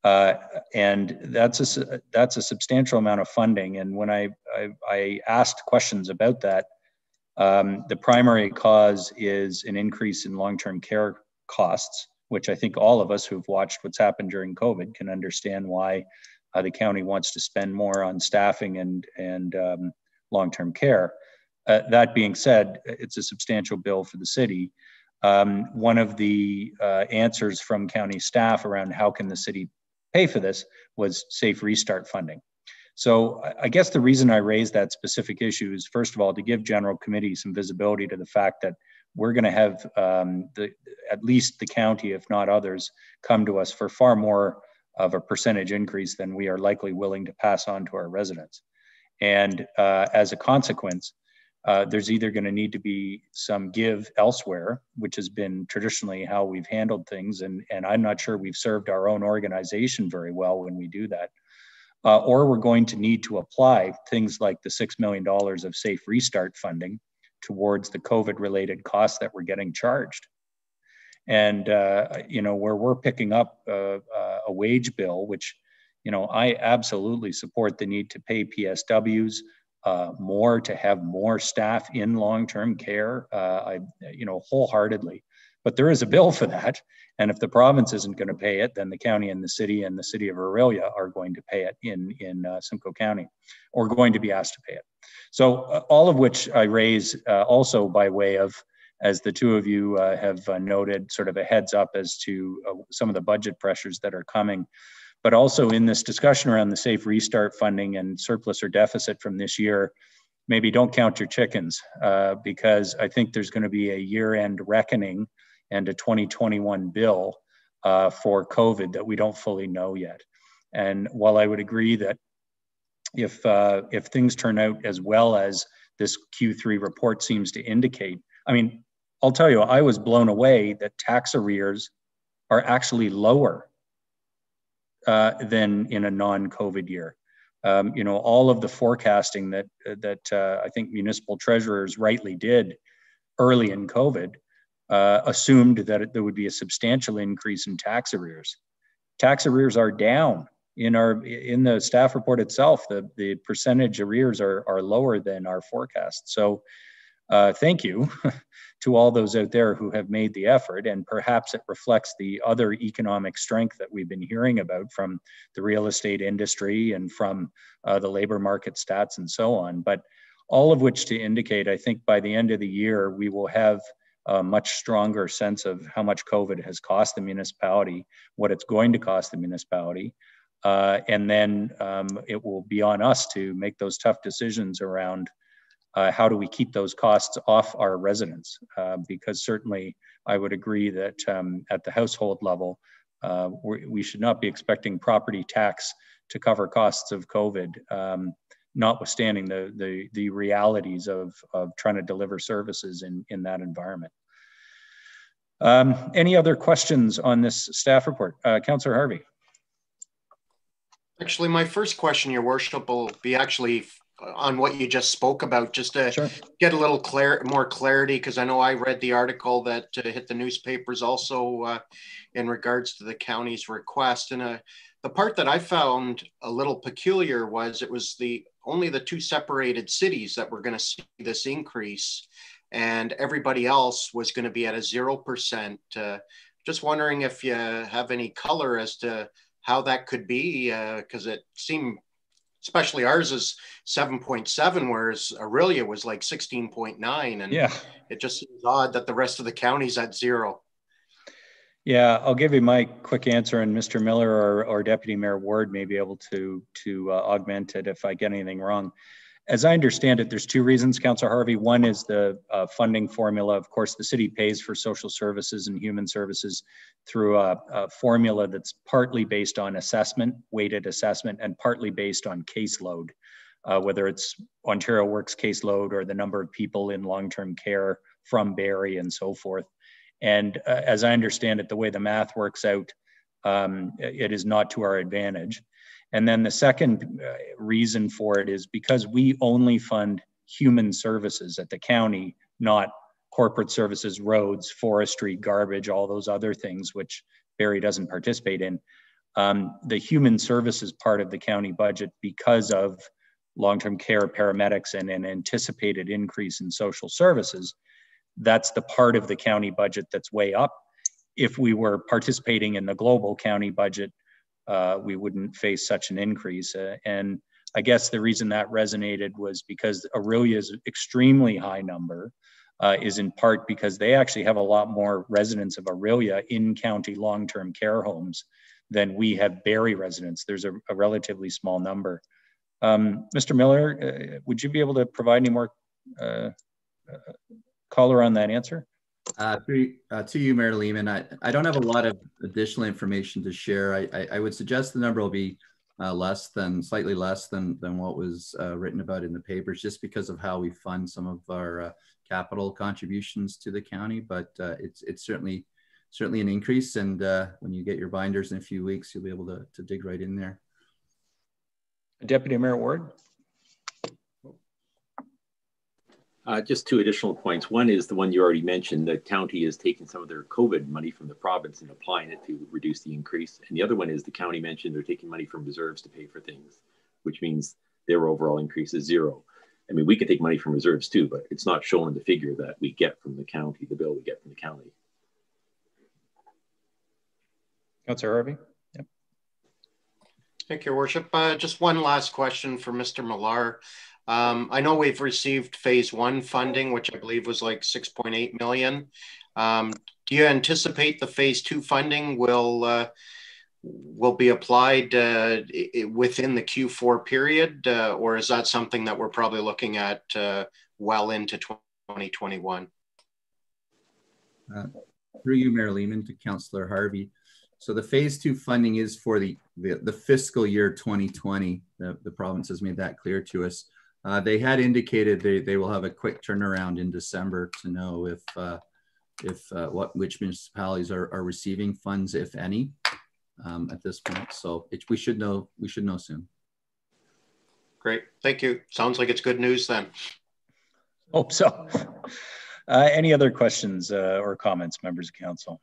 Uh, and that's a that's a substantial amount of funding. And when I I, I asked questions about that, um, the primary cause is an increase in long-term care costs, which I think all of us who've watched what's happened during COVID can understand why uh, the county wants to spend more on staffing and, and um, long-term care. Uh, that being said, it's a substantial bill for the city. Um, one of the uh, answers from county staff around how can the city pay for this was safe restart funding. So I guess the reason I raised that specific issue is first of all to give general committee some visibility to the fact that we're going to have um, the, at least the county, if not others, come to us for far more of a percentage increase than we are likely willing to pass on to our residents. And uh, as a consequence, uh, there's either going to need to be some give elsewhere, which has been traditionally how we've handled things. And, and I'm not sure we've served our own organization very well when we do that. Uh, or we're going to need to apply things like the $6 million of safe restart funding towards the COVID related costs that we're getting charged. And, uh, you know, where we're picking up uh, uh a wage bill, which, you know, I absolutely support the need to pay PSWs uh, more, to have more staff in long term care. Uh, I, you know, wholeheartedly. But there is a bill for that. And if the province isn't going to pay it, then the county and the city and the city of Orillia are going to pay it in, in uh, Simcoe County or going to be asked to pay it. So uh, all of which I raise uh, also by way of, as the two of you uh, have noted, sort of a heads up as to some of the budget pressures that are coming. But also in this discussion around the safe restart funding and surplus or deficit from this year, maybe don't count your chickens because I think there's going to be a year end reckoning and a 2021 bill uh, for COVID that we don't fully know yet. And while I would agree that if uh, if things turn out as well as this Q3 report seems to indicate, I mean, I'll tell you, I was blown away that tax arrears are actually lower uh, than in a non-COVID year. um, you know, all of the forecasting that that uh, I think municipal treasurers rightly did early in COVID uh, assumed that it, there would be a substantial increase in tax arrears. Tax arrears are down in our in the staff report itself. The the percentage arrears are are lower than our forecast. So, uh, thank you [laughs] to all those out there who have made the effort, and perhaps it reflects the other economic strength that we've been hearing about from the real estate industry and from uh, the labor market stats and so on. But all of which to indicate, I think by the end of the year, we will have a much stronger sense of how much COVID has cost the municipality, what it's going to cost the municipality. Uh, and then um, it will be on us to make those tough decisions around uh, how do we keep those costs off our residents? Uh, because certainly I would agree that um, at the household level, uh, we should not be expecting property tax to cover costs of COVID, um, notwithstanding the, the, the realities of, of trying to deliver services in, in that environment. Um, any other questions on this staff report? Uh, Councillor Harvey. Actually, my first question, Your Worship, will be actually on what you just spoke about, just to sure. get a little clear, more clarity, because I know I read the article that uh, hit the newspapers also uh, in regards to the county's request. And uh, the part that I found a little peculiar was it was the only the two separated cities that were going to see this increase, and everybody else was going to be at a zero percent. Uh, just wondering if you have any color as to how that could be, because uh, it seemed especially ours is 7.7 whereas Orillia was like 16.9 and yeah. it just seems odd that the rest of the county's at zero. Yeah i'll give you my quick answer and mr millar or, or deputy mayor ward may be able to to uh, augment it if i get anything wrong as I understand it, there's two reasons, Councillor Harvey. One is the uh, funding formula. Of course, the city pays for social services and human services through a, a, formula that's partly based on assessment, weighted assessment, and partly based on caseload, uh, whether it's Ontario Works caseload or the number of people in long-term care from Barrie and so forth. And uh, as I understand it, the way the math works out, um, it is not to our advantage. And then the second uh, reason for it is because we only fund human services at the county, not corporate services, roads, forestry, garbage, all those other things, which Barrie doesn't participate in. Um, the human services part of the county budget, because of long-term care paramedics and an anticipated increase in social services, that's the part of the county budget that's way up. If we were participating in the global county budget, uh, we wouldn't face such an increase. Uh, and I guess the reason that resonated was because Orillia's extremely high number uh, is in part because they actually have a lot more residents of Aurelia in county long-term care homes than we have Barrie residents. There's a, a relatively small number. Um, Mr. Millar, uh, would you be able to provide any more uh, uh, color on that answer? Uh, to, uh, to you, Mayor Lehman, I, I don't have a lot of additional information to share. I, I, I would suggest the number will be uh, less than, slightly less than, than what was uh, written about in the papers, just because of how we fund some of our uh, capital contributions to the county. But uh, it's, it's certainly, certainly an increase. And when you get your binders in a few weeks, you'll be able to, to dig right in there. Deputy Mayor Ward. Uh, just two additional points. One is the one you already mentioned. The county is taking some of their COVID money from the province and applying it to reduce the increase. And the other one is the county mentioned they're taking money from reserves to pay for things, which means their overall increase is zero. I mean, we can take money from reserves too, but it's not shown in the figure that we get from the county, the bill we get from the county. Councillor Harvey. Yep. Thank you, Worship. Uh, just one last question for Mr. Millar. Um, I know we've received phase one funding, which I believe was like 6.8 million. Um, do you anticipate the phase two funding will uh, will be applied uh, within the Q4 period, uh, or is that something that we're probably looking at uh, well into 2021? Uh, through you, Mayor Lehman, to Councillor Harvey. So the phase two funding is for the, the, the fiscal year 2020. The, the province has made that clear to us. Uh, they had indicated they, they will have a quick turnaround in December to know if uh, if uh, what which municipalities are, are receiving funds, if any, um, at this point. So it, we should know we should know soon. Great. Thank you. Sounds like it's good news then. Hope so. [laughs] Uh, any other questions uh, or comments, members of council?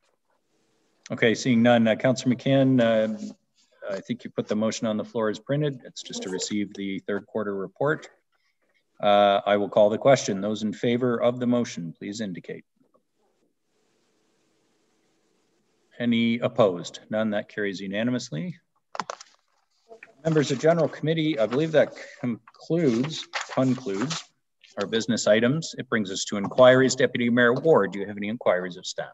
Okay, seeing none. Uh, Councillor McCann, uh, I think you put the motion on the floor as printed. It's just to receive the third quarter report. Uh, I will call the question. Those in favor of the motion, please indicate. Any opposed? None. That carries unanimously. Members of General Committee, I believe that concludes, concludes our business items. It brings us to inquiries. Deputy Mayor Ward, do you have any inquiries of staff?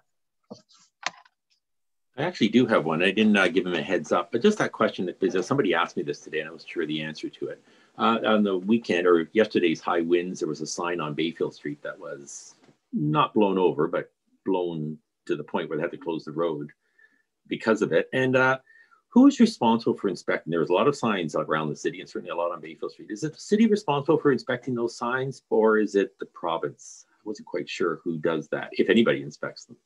I actually do have one. I didn't uh, give him a heads up, but just that question that somebody asked me this today and I was sure the answer to it. Uh, on the weekend or yesterday's high winds, there was a sign on Bayfield Street that was not blown over, but blown to the point where they had to close the road because of it. And uh, who is responsible for inspecting? There was a lot of signs around the city and certainly a lot on Bayfield Street. Is it the city responsible for inspecting those signs or is it the province? I wasn't quite sure who does that, if anybody inspects them.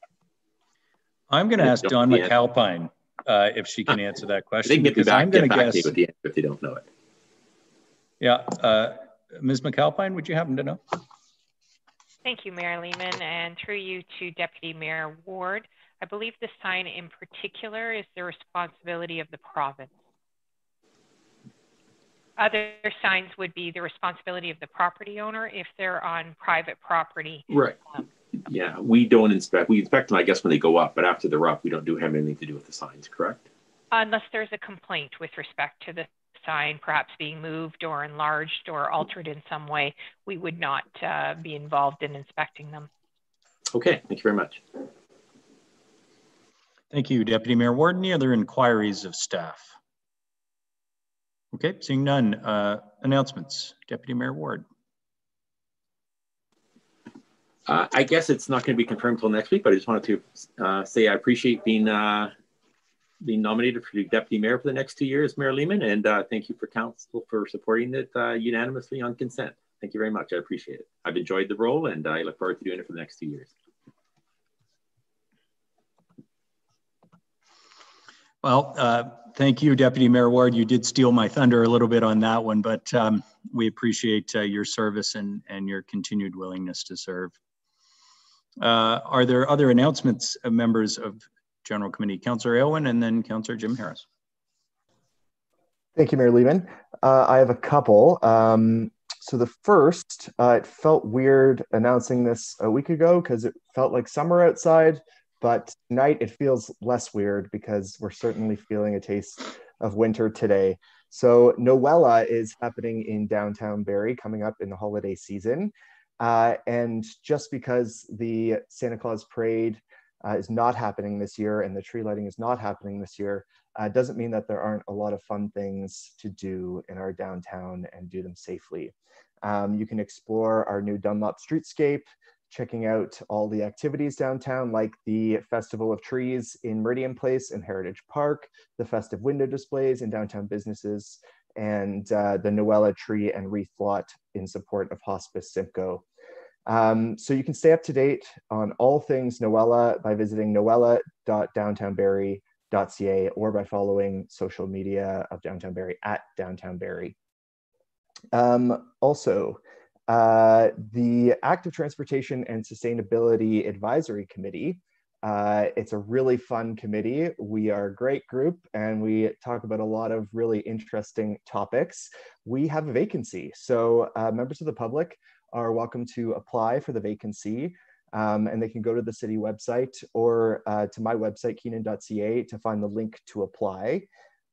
I'm going to ask Dawn McAlpine uh, if she can answer that question. they can get because back, I'm going to guess with the answer if they don't know it. Yeah, uh, Ms. McAlpine, would you happen to know? Thank you, Mayor Lehman, and through you to Deputy Mayor Ward. I believe the sign in particular is the responsibility of the province. Other signs would be the responsibility of the property owner if they're on private property. Right. Um, yeah, we don't inspect. We inspect them, I guess, when they go up, but after they're up, we don't do have anything to do with the signs, correct? Unless there's a complaint with respect to the sign perhaps being moved or enlarged or altered in some way, we would not uh, be involved in inspecting them. Okay, thank you very much. Thank you, Deputy Mayor Ward. Any other inquiries of staff? Okay, seeing none. Uh, announcements, Deputy Mayor Ward. Uh, I guess it's not going to be confirmed until next week, but I just wanted to uh, say I appreciate being uh, being nominated for deputy mayor for the next two years, Mayor Lehman, and uh, thank you for council for supporting it uh, unanimously on consent. Thank you very much. I appreciate it. I've enjoyed the role, and I look forward to doing it for the next two years. Well, uh, thank you, Deputy Mayor Ward. You did steal my thunder a little bit on that one, but um, we appreciate uh, your service and, and your continued willingness to serve. Uh, are there other announcements, of members of General Committee? Councillor Aylwin and then Councillor Jim Harris. Thank you, Mayor Lehman. Uh, I have a couple. Um, so the first, uh, it felt weird announcing this a week ago because it felt like summer outside. But tonight it feels less weird because we're certainly feeling a taste of winter today. So Noella is happening in downtown Barrie coming up in the holiday season. Uh, and just because the Santa Claus parade uh, is not happening this year and the tree lighting is not happening this year, uh, doesn't mean that there aren't a lot of fun things to do in our downtown and do them safely. Um, you can explore our new Dunlop streetscape, checking out all the activities downtown, like the Festival of Trees in Meridian Place and Heritage Park, the festive window displays in downtown businesses, and uh, the Noella Tree and Wreath Lot in support of Hospice Simcoe. Um, so you can stay up to date on all things Noella by visiting noella.downtownbarrie.ca or by following social media of Downtown Barrie at Downtown Barrie. Um, also, uh, the Active Transportation and Sustainability Advisory Committee. Uh, it's a really fun committee. We are a great group and we talk about a lot of really interesting topics. We have a vacancy. So uh, members of the public are welcome to apply for the vacancy um, and they can go to the city website or uh, to my website, keenan.ca to find the link to apply.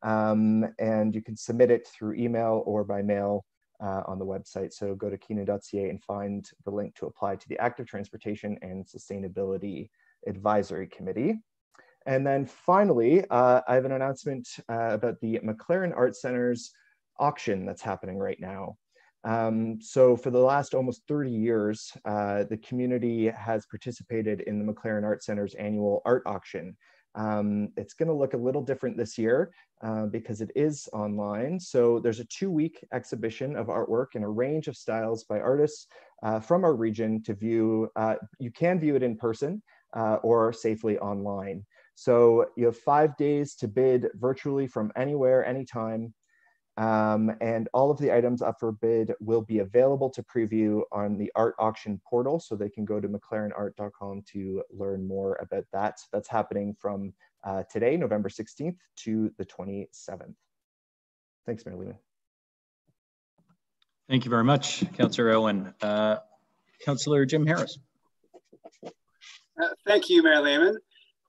Um, and you can submit it through email or by mail uh, on the website. So go to keenan.ca and find the link to apply to the Active Transportation and Sustainability Advisory Committee. And then finally, uh, I have an announcement uh, about the MacLaren Art Center's auction that's happening right now. Um, so for the last almost 30 years, uh, the community has participated in the MacLaren Art Center's annual art auction. Um, it's going to look a little different this year uh, because it is online. So there's a two week exhibition of artwork in a range of styles by artists uh, from our region to view. Uh, you can view it in person uh, or safely online. So you have five days to bid virtually from anywhere, anytime. Um, and all of the items up for bid will be available to preview on the art auction portal. So they can go to maclarenart.com to learn more about that. That's happening from uh, today, November 16th to the 27th. Thanks, Mayor Lehman. Thank you very much, Councillor Aylwin. Uh, Councillor Jim Harris. Uh, thank you, Mayor Lehman.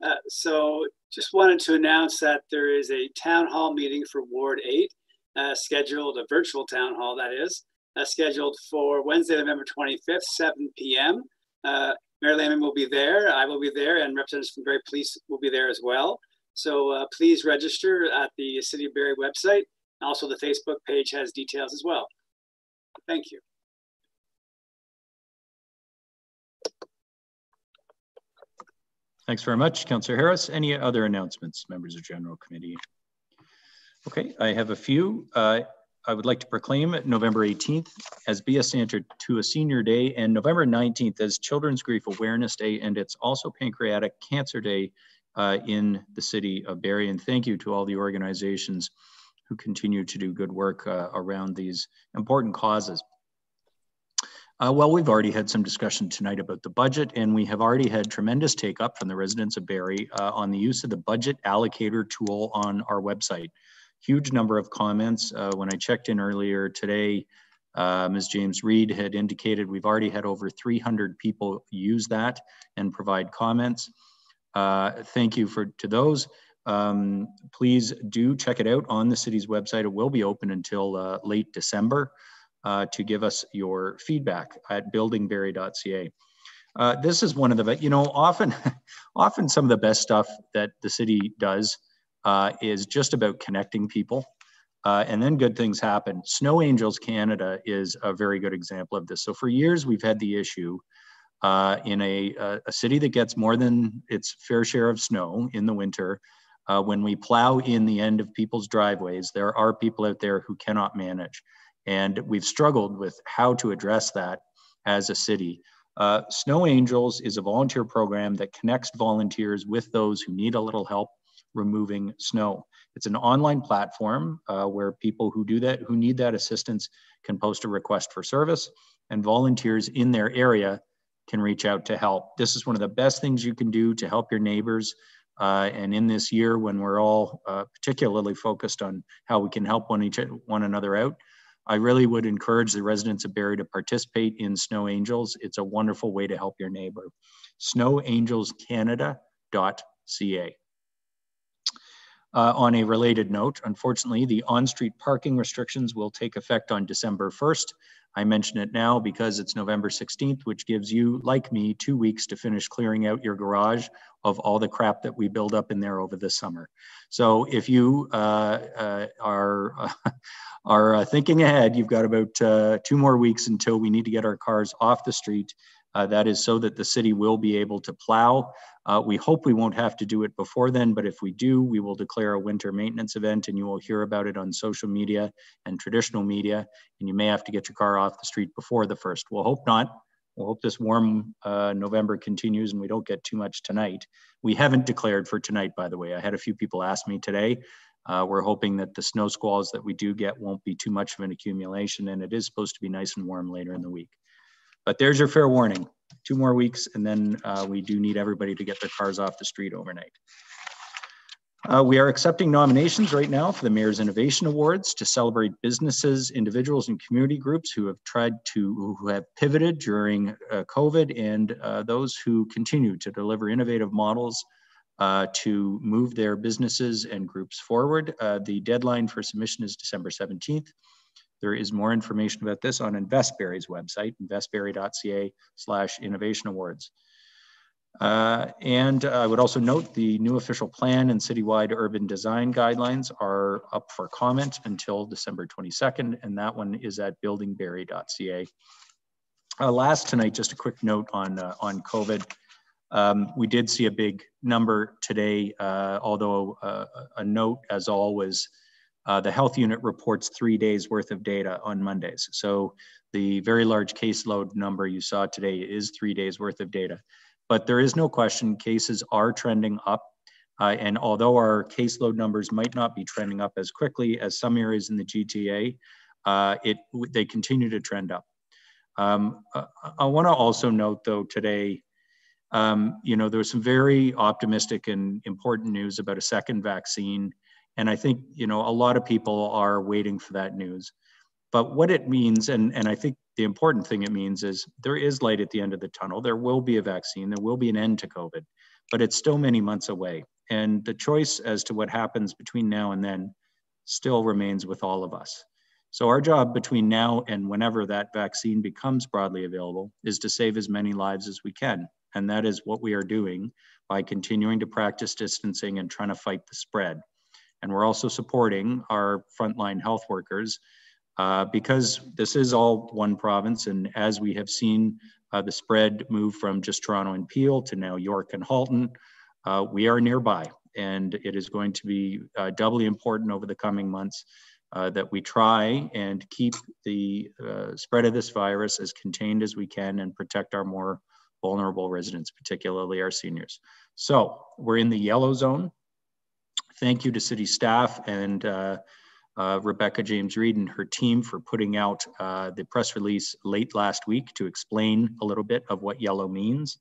Uh, so just wanted to announce that there is a town hall meeting for Ward 8 uh, scheduled, a virtual town hall that is, uh, scheduled for Wednesday, November 25th, 7 p.m. Uh, Mayor Lehman will be there, I will be there, and representatives from Barrie Police will be there as well. So uh, please register at the City of Barrie website. Also, the Facebook page has details as well. Thank you. Thanks very much, Councillor Harris. Any other announcements, members of General Committee? Okay, I have a few. Uh, I would like to proclaim November 18th as a Santa to a Senior Day and November 19th as Children's Grief Awareness Day, and it's also Pancreatic Cancer Day uh, in the city of Barrie. And thank you to all the organizations who continue to do good work uh, around these important causes. Uh, well, we've already had some discussion tonight about the budget, and we have already had tremendous take up from the residents of Barrie uh, on the use of the budget allocator tool on our website. Huge number of comments. Uh, when I checked in earlier today, uh, Ms. James Reed had indicated we've already had over 300 people use that and provide comments. Uh, thank you for to those. Um, please do check it out on the city's website. It will be open until uh, late December uh, to give us your feedback at buildingbarrie.ca. Uh, this is one of the, you know, often, [laughs] often some of the best stuff that the city does uh, is just about connecting people. Uh, and then good things happen. Snow Angels Canada is a very good example of this. So for years, we've had the issue uh, in a, a, city that gets more than its fair share of snow in the winter. Uh, when we plow in the end of people's driveways, there are people out there who cannot manage. And we've struggled with how to address that as a city. Uh, Snow Angels is a volunteer program that connects volunteers with those who need a little help removing snow. It's an online platform uh, where people who do that, who need that assistance, can post a request for service, and volunteers in their area can reach out to help. This is one of the best things you can do to help your neighbors. Uh, and in this year, when we're all uh, particularly focused on how we can help one each one another out, I really would encourage the residents of Barrie to participate in Snow Angels. It's a wonderful way to help your neighbor. SnowAngelsCanada.ca. Uh, on a related note, unfortunately, the on-street parking restrictions will take effect on December 1st. I mention it now because it's November 16th, which gives you, like me, two weeks to finish clearing out your garage of all the crap that we build up in there over the summer. So if you uh, uh, are [laughs] are uh, thinking ahead, you've got about uh, two more weeks until we need to get our cars off the street. Uh, that is so that the city will be able to plow. Uh, we hope we won't have to do it before then, but if we do, we will declare a winter maintenance event and you will hear about it on social media and traditional media. And you may have to get your car off the street before the first. We'll hope not. We'll hope this warm uh, November continues and we don't get too much tonight. We haven't declared for tonight, by the way. I had a few people ask me today. Uh, we're hoping that the snow squalls that we do get won't be too much of an accumulation and it is supposed to be nice and warm later in the week. But there's your fair warning. Two more weeks and then uh, we do need everybody to get their cars off the street overnight. Uh, we are accepting nominations right now for the Mayor's Innovation Awards to celebrate businesses, individuals, and community groups who have tried to, who have pivoted during uh, COVID and uh, those who continue to deliver innovative models uh, to move their businesses and groups forward. Uh, the deadline for submission is December 17th. There is more information about this on InvestBarrie's website, investbarrie.ca slash innovation awards. Uh, and I would also note the new official plan and citywide urban design guidelines are up for comment until December 22nd, and that one is at buildingbarrie.ca. Uh, last tonight, just a quick note on, uh, on COVID. Um, we did see a big number today, uh, although uh, a note, as always, uh, the health unit reports three days worth of data on Mondays. So the very large caseload number you saw today is three days worth of data. But there is no question cases are trending up. Uh, and although our caseload numbers might not be trending up as quickly as some areas in the GTA, uh, it they continue to trend up. Um, uh, I want to also note, though, today, um, you know, there was some very optimistic and important news about a second vaccine. And I think, you know, a lot of people are waiting for that news. But what it means, and, and I think the important thing it means is there is light at the end of the tunnel. There will be a vaccine, there will be an end to COVID, but it's still many months away. And the choice as to what happens between now and then still remains with all of us. So our job between now and whenever that vaccine becomes broadly available is to save as many lives as we can. And that is what we are doing by continuing to practice distancing and trying to fight the spread. And we're also supporting our frontline health workers uh, because this is all one province. And as we have seen uh, the spread move from just Toronto and Peel to now York and Halton, uh, we are nearby. And it is going to be uh, doubly important over the coming months uh, that we try and keep the uh, spread of this virus as contained as we can and protect our more vulnerable residents, particularly our seniors. So we're in the yellow zone. Thank you to city staff and uh, uh, Rebecca James Reed and her team for putting out uh, the press release late last week to explain a little bit of what yellow means.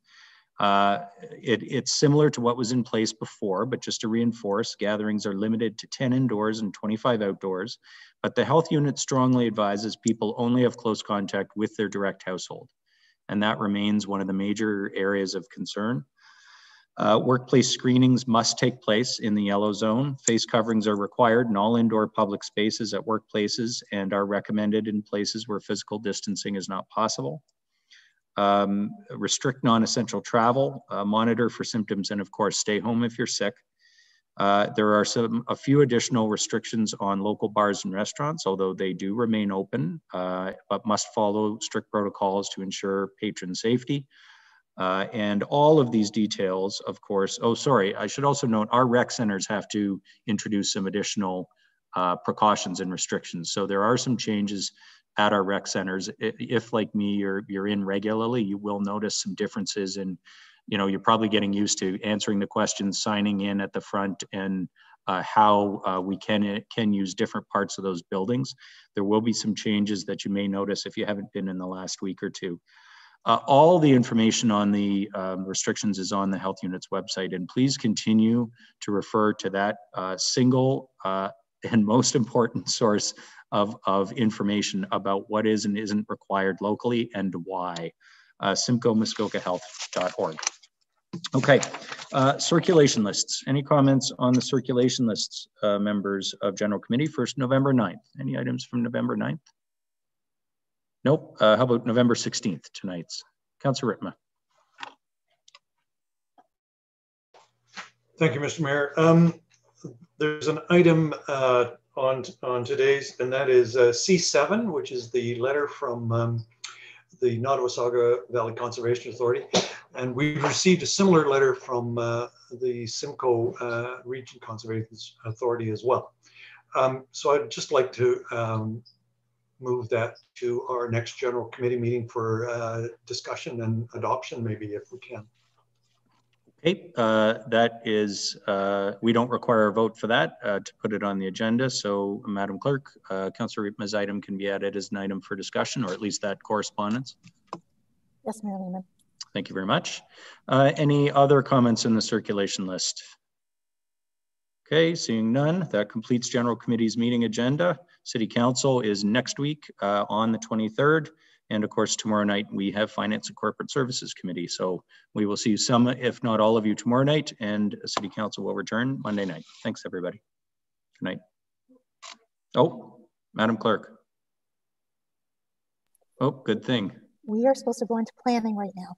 Uh, it, it's similar to what was in place before, but just to reinforce, gatherings are limited to 10 indoors and 25 outdoors. But the health unit strongly advises people only have close contact with their direct household. And that remains one of the major areas of concern. Uh, workplace screenings must take place in the yellow zone. Face coverings are required in all indoor public spaces at workplaces and are recommended in places where physical distancing is not possible um, restrict non-essential travel, uh, monitor for symptoms, and of course, stay home if you're sick. Uh, there are some a few additional restrictions on local bars and restaurants, although they do remain open, uh, but must follow strict protocols to ensure patron safety. Uh, and all of these details, of course, oh, sorry, I should also note our rec centers have to introduce some additional uh, precautions and restrictions. So there are some changes at our rec centers. If like me, you're, you're in regularly, you will notice some differences in, you know, you're probably getting used to answering the questions, signing in at the front and uh, how uh, we can, can use different parts of those buildings. There will be some changes that you may notice if you haven't been in the last week or two. Uh, all the information on the um, restrictions is on the health unit's website and please continue to refer to that uh, single uh, and most important source of, of information about what is and isn't required locally and why. Uh, simcoemuskokahealth.org. Okay, uh, circulation lists. Any comments on the circulation lists, uh, members of General Committee? First, November 9th. Any items from November 9th? Nope. Uh, how about November 16th, tonight's? Councillor Riepma. Thank you, Mr. Mayor. Um, there's an item uh, on, on today's, and that is uh, C7, which is the letter from um, the Nottawasaga Valley Conservation Authority. And we've received a similar letter from uh, the Simcoe uh, Region Conservation Authority as well. Um, so I'd just like to um, move that to our next general committee meeting for uh, discussion and adoption, maybe if we can. Okay, uh, that is, uh, we don't require a vote for that uh, to put it on the agenda. So Madam Clerk, uh, Councillor Riepma's item can be added as an item for discussion or at least that correspondence. Yes, Mayor Lehman. Thank you very much. Uh, any other comments in the circulation list? Okay, seeing none, that completes General Committee's meeting agenda. City Council is next week uh, on the 23rd. And of course, tomorrow night we have Finance and Corporate Services Committee. So we will see some, if not all of you tomorrow night, and City Council will return Monday night. Thanks, everybody. Good night. Oh, Madam Clerk. Oh, good thing. We are supposed to go into planning right now.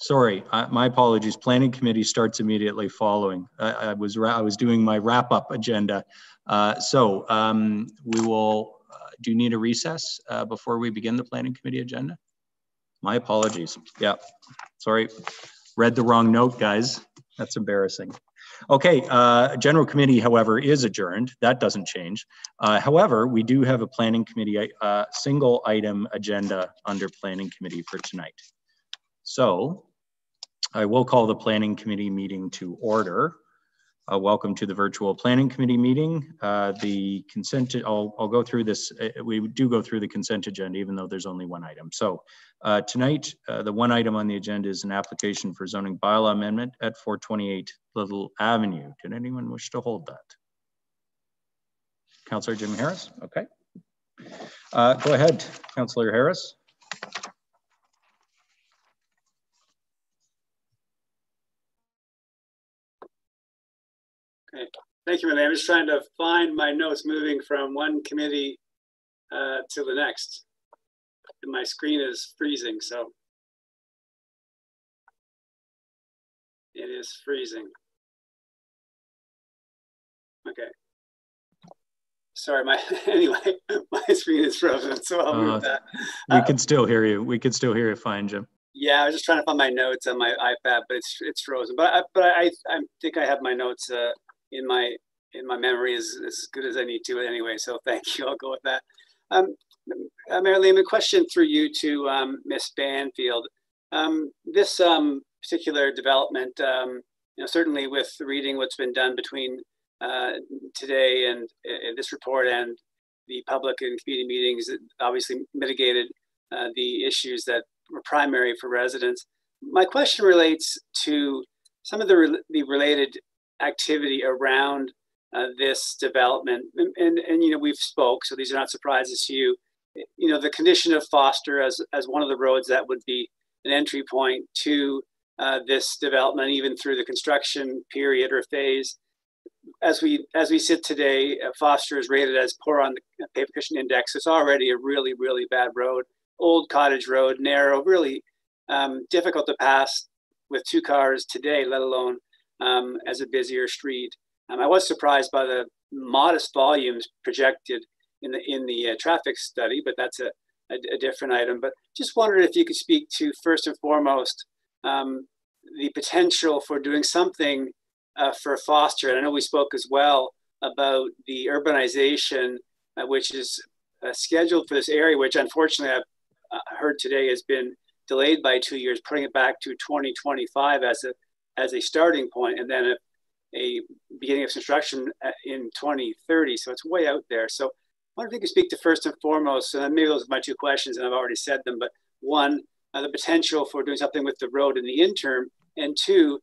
Sorry, uh, my apologies. Planning committee starts immediately following. I, I was I was doing my wrap up agenda. Uh, so um, we will do you need a recess uh, before we begin the planning committee agenda? My apologies. Yeah, sorry. Read the wrong note, guys. That's embarrassing. Okay, uh, general committee, however, is adjourned. That doesn't change. Uh, however, we do have a planning committee uh, single item agenda under planning committee for tonight. So I will call the planning committee meeting to order. Uh, welcome to the virtual planning committee meeting. Uh, the consent, I'll, I'll go through this. Uh, we do go through the consent agenda, even though there's only one item. So uh, tonight, uh, the one item on the agenda is an application for zoning bylaw amendment at 428 Little Avenue. Did anyone wish to hold that? Councillor Jim Harris, okay. Uh, go ahead, Councillor Harris. Okay, thank you, Renee. I'm just trying to find my notes moving from one committee uh, to the next. And my screen is freezing, so. It is freezing. Okay. Sorry, my [laughs] anyway, my screen is frozen, so I'll move uh, that. We uh, can still hear you. We can still hear you fine, Jim. Yeah, I was just trying to find my notes on my iPad, but it's it's frozen. But I, but I I think I have my notes uh, in my in my memory is as good as I need to anyway. So thank you. I'll go with that. Um, uh, Mary a question through you to um, Miss Banfield. Um, this um, particular development, um, you know, certainly with reading what's been done between uh, today and uh, this report and the public and community meetings, obviously mitigated uh, the issues that were primary for residents. My question relates to some of the, re the related activity around uh, this development. And, and, and, you know, we've spoke, so these are not surprises to you. You know, the condition of Foster as, as one of the roads that would be an entry point to uh, this development, even through the construction period or phase. As we as we sit today, uh, Foster is rated as poor on the pavement condition index. It's already a really really bad road, old cottage road, narrow, really um, difficult to pass with two cars today, let alone um, as a busier street. Um, I was surprised by the modest volumes projected in the in the uh, traffic study, but that's a, a, a, different item. But just wondered if you could speak to first and foremost um, the potential for doing something uh, for Foster. And I know we spoke as well about the urbanization, uh, which is uh, scheduled for this area, which unfortunately I've uh, heard today has been delayed by two years, putting it back to 2025 as a as a starting point, and then a, a beginning of construction in 2030. So it's way out there. So I wonder if you could speak to first and foremost, and maybe those are my two questions, and I've already said them, but one, uh, the potential for doing something with the road in the interim, and two,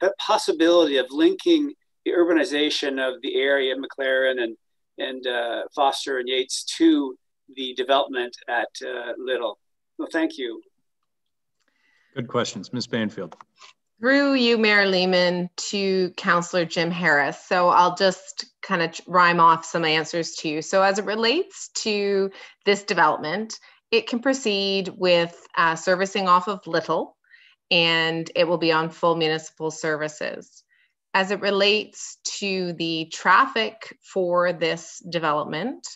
the possibility of linking the urbanization of the area, McLaren and and uh, Foster and Yates to the development at uh, Little. Well, thank you. Good questions, Ms. Banfield through you, Mayor Lehman, to Councillor Jim Harris. So I'll just kind of rhyme off some answers to you. So as it relates to this development, it can proceed with uh, servicing off of Little, and it will be on full municipal services. As it relates to the traffic for this development,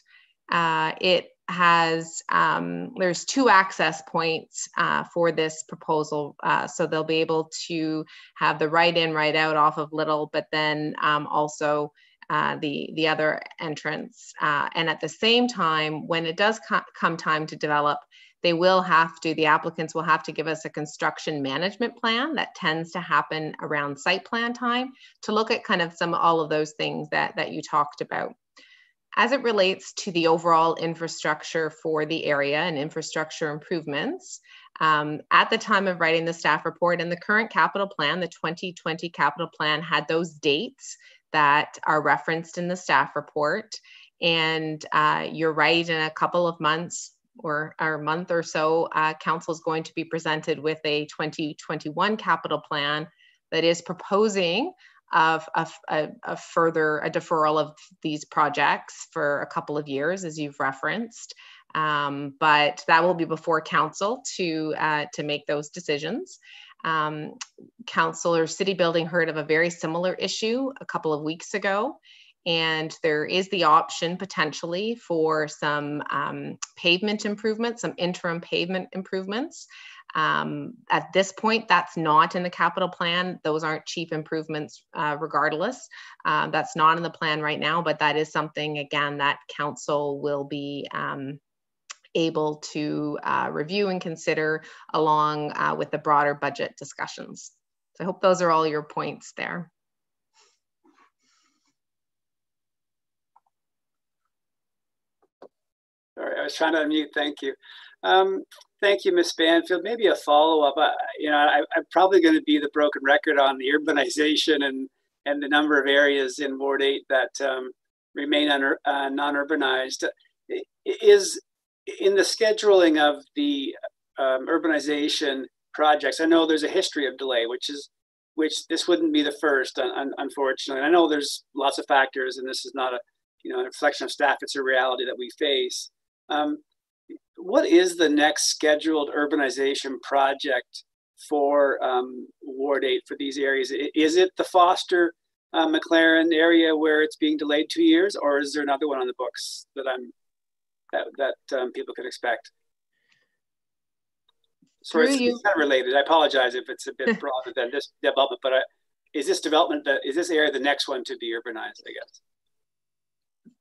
uh, it has um, there's two access points uh, for this proposal uh, so they'll be able to have the right in right out off of little but then um, also uh, the the other entrance uh, and at the same time when it does co come time to develop they will have to the applicants will have to give us a construction management plan that tends to happen around site plan time to look at kind of some all of those things that that you talked about as it relates to the overall infrastructure for the area and infrastructure improvements, um, at the time of writing the staff report and the current capital plan, the 2020 capital plan had those dates that are referenced in the staff report. And uh, you're right, in a couple of months or, a month or so, uh, council is going to be presented with a 2021 capital plan that is proposing of a, a, a, further a deferral of these projects for a couple of years, as you've referenced. Um, but that will be before council to uh, to make those decisions. Um, council or city building heard of a very similar issue a couple of weeks ago, and there is the option potentially for some um, pavement improvements, some interim pavement improvements. Um, at this point, that's not in the capital plan. Those aren't cheap improvements, uh, regardless. Um, that's not in the plan right now, but that is something, again, that council will be. Um, able to uh, review and consider along uh, with the broader budget discussions. So I hope those are all your points there. Sorry, I was trying to unmute, thank you. Um, thank you, Ms. Banfield. Maybe a follow-up. Uh, you know, I, am probably going to be the broken record on the urbanization and and the number of areas in Ward 8 that um, remain under, uh, non-urbanized. Is in the scheduling of the um, urbanization projects, I know there's a history of delay, which is which this wouldn't be the first, un unfortunately. I know there's lots of factors, and this is not a you know a reflection of staff. It's a reality that we face. Um, what is the next scheduled urbanization project for um, Ward 8 for these areas? Is it the Foster uh, McLaren area where it's being delayed two years, or is there another one on the books that I'm that that um, people could expect? Sorry, it's, it's, not related. I apologize if it's a bit [laughs] broader than this development, but I, is this development that is this area the next one to be urbanized? I guess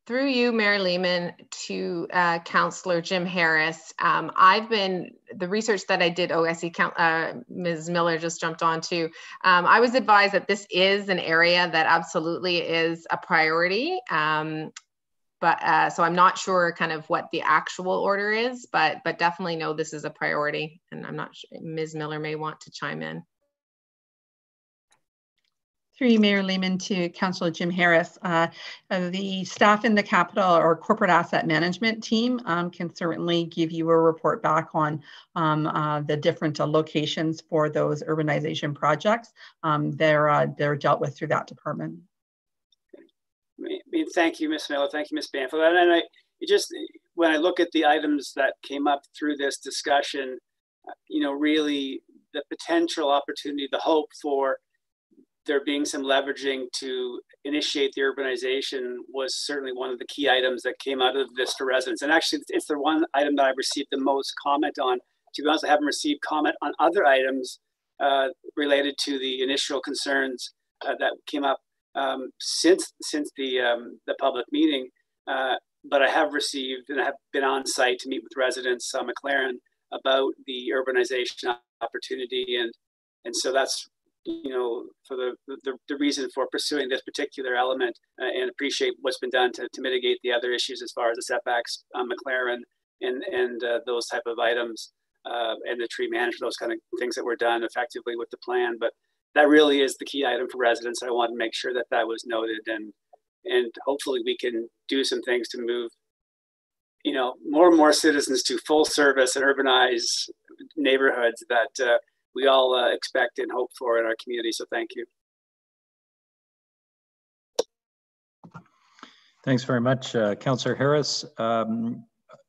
through you, Mayor Lehman, to uh, Councillor Jim Harris. Um, I've been, the research that I did, I see uh, Ms. Miller just jumped on to. Um, I was advised that this is an area that absolutely is a priority. Um, but uh, so I'm not sure kind of what the actual order is, but but definitely know this is a priority. And I'm not sure, Ms. Miller may want to chime in. Through Mayor Lehman to Councillor Jim Harris, uh, uh, the staff in the capital or corporate asset management team um, can certainly give you a report back on um, uh, the different uh, locations for those urbanization projects. Um, they're, uh, they're dealt with through that department. I mean, thank you, Ms. Miller. Thank you, Ms. Banfield. And I just, when I look at the items that came up through this discussion, you know, really the potential opportunity, the hope for there being some leveraging to initiate the urbanization was certainly one of the key items that came out of this to residents. And actually, it's the one item that I've received the most comment on. To be honest, I haven't received comment on other items uh, related to the initial concerns uh, that came up um, since since the um, the public meeting. Uh, but I have received and I have been on site to meet with residents uh, McLaren about the urbanization opportunity and and so that's you know, for the, the, the reason for pursuing this particular element uh, and appreciate what's been done to, to mitigate the other issues as far as the setbacks on McLaren and, and uh, those type of items uh, and the tree management, those kind of things that were done effectively with the plan. But that really is the key item for residents. I want to make sure that that was noted and, and hopefully we can do some things to move you know, more and more citizens to full service and urbanized neighborhoods that uh, we all uh, expect and hope for in our community. So thank you. Thanks very much, uh, Councillor Harris. Um,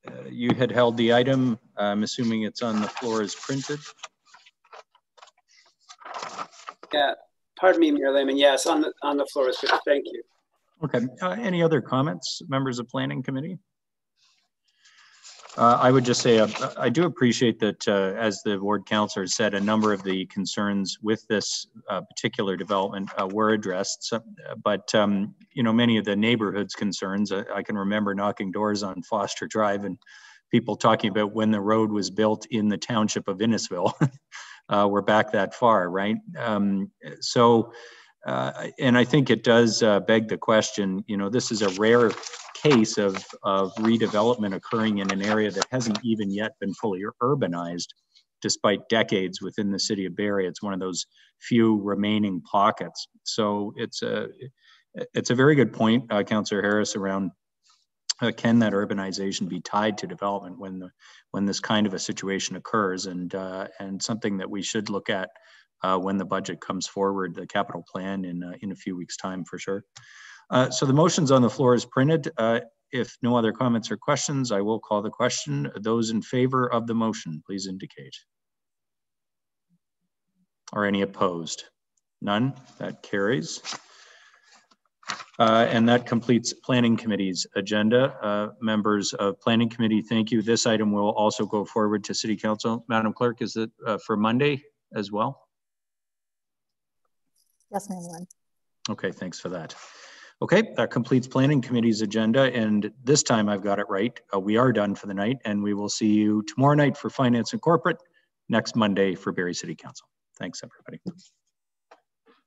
uh, you had held the item. I'm assuming it's on the floor as printed. Yeah, pardon me, Mayor Lehman. Yes, on the on the floor as printed. Thank you. Okay. Uh, any other comments, members of Planning Committee? Uh, I would just say uh, I do appreciate that, uh, as the ward councillor said, a number of the concerns with this uh, particular development uh, were addressed. So, but um, you know, many of the neighborhoods concerns, uh, I can remember knocking doors on Foster Drive and people talking about when the road was built in the township of Innisfil. [laughs] we're back that far, right? Um, so, and I think it does beg the question. You know, this is a rare case of, of redevelopment occurring in an area that hasn't even yet been fully urbanized, despite decades within the city of Barrie. It's one of those few remaining pockets. So it's a, it's a very good point, uh, Councillor Harris, around uh, can that urbanization be tied to development when the, when this kind of a situation occurs, and uh, and something that we should look at uh, when the budget comes forward, the capital plan in uh, in a few weeks' time for sure. Uh, so the motion's on the floor is printed. Uh, if no other comments or questions, I will call the question. Those in favor of the motion, please indicate. Or any opposed? None, that carries. Uh, and that completes Planning Committee's agenda. Uh, members of Planning Committee, thank you. This item will also go forward to City Council. Madam Clerk, is it uh, for Monday as well? Yes, ma'am. Okay, thanks for that. Okay, that completes Planning Committee's agenda. And this time I've got it right. Uh, we are done for the night and we will see you tomorrow night for Finance and Corporate, next Monday for Barrie City Council. Thanks, everybody.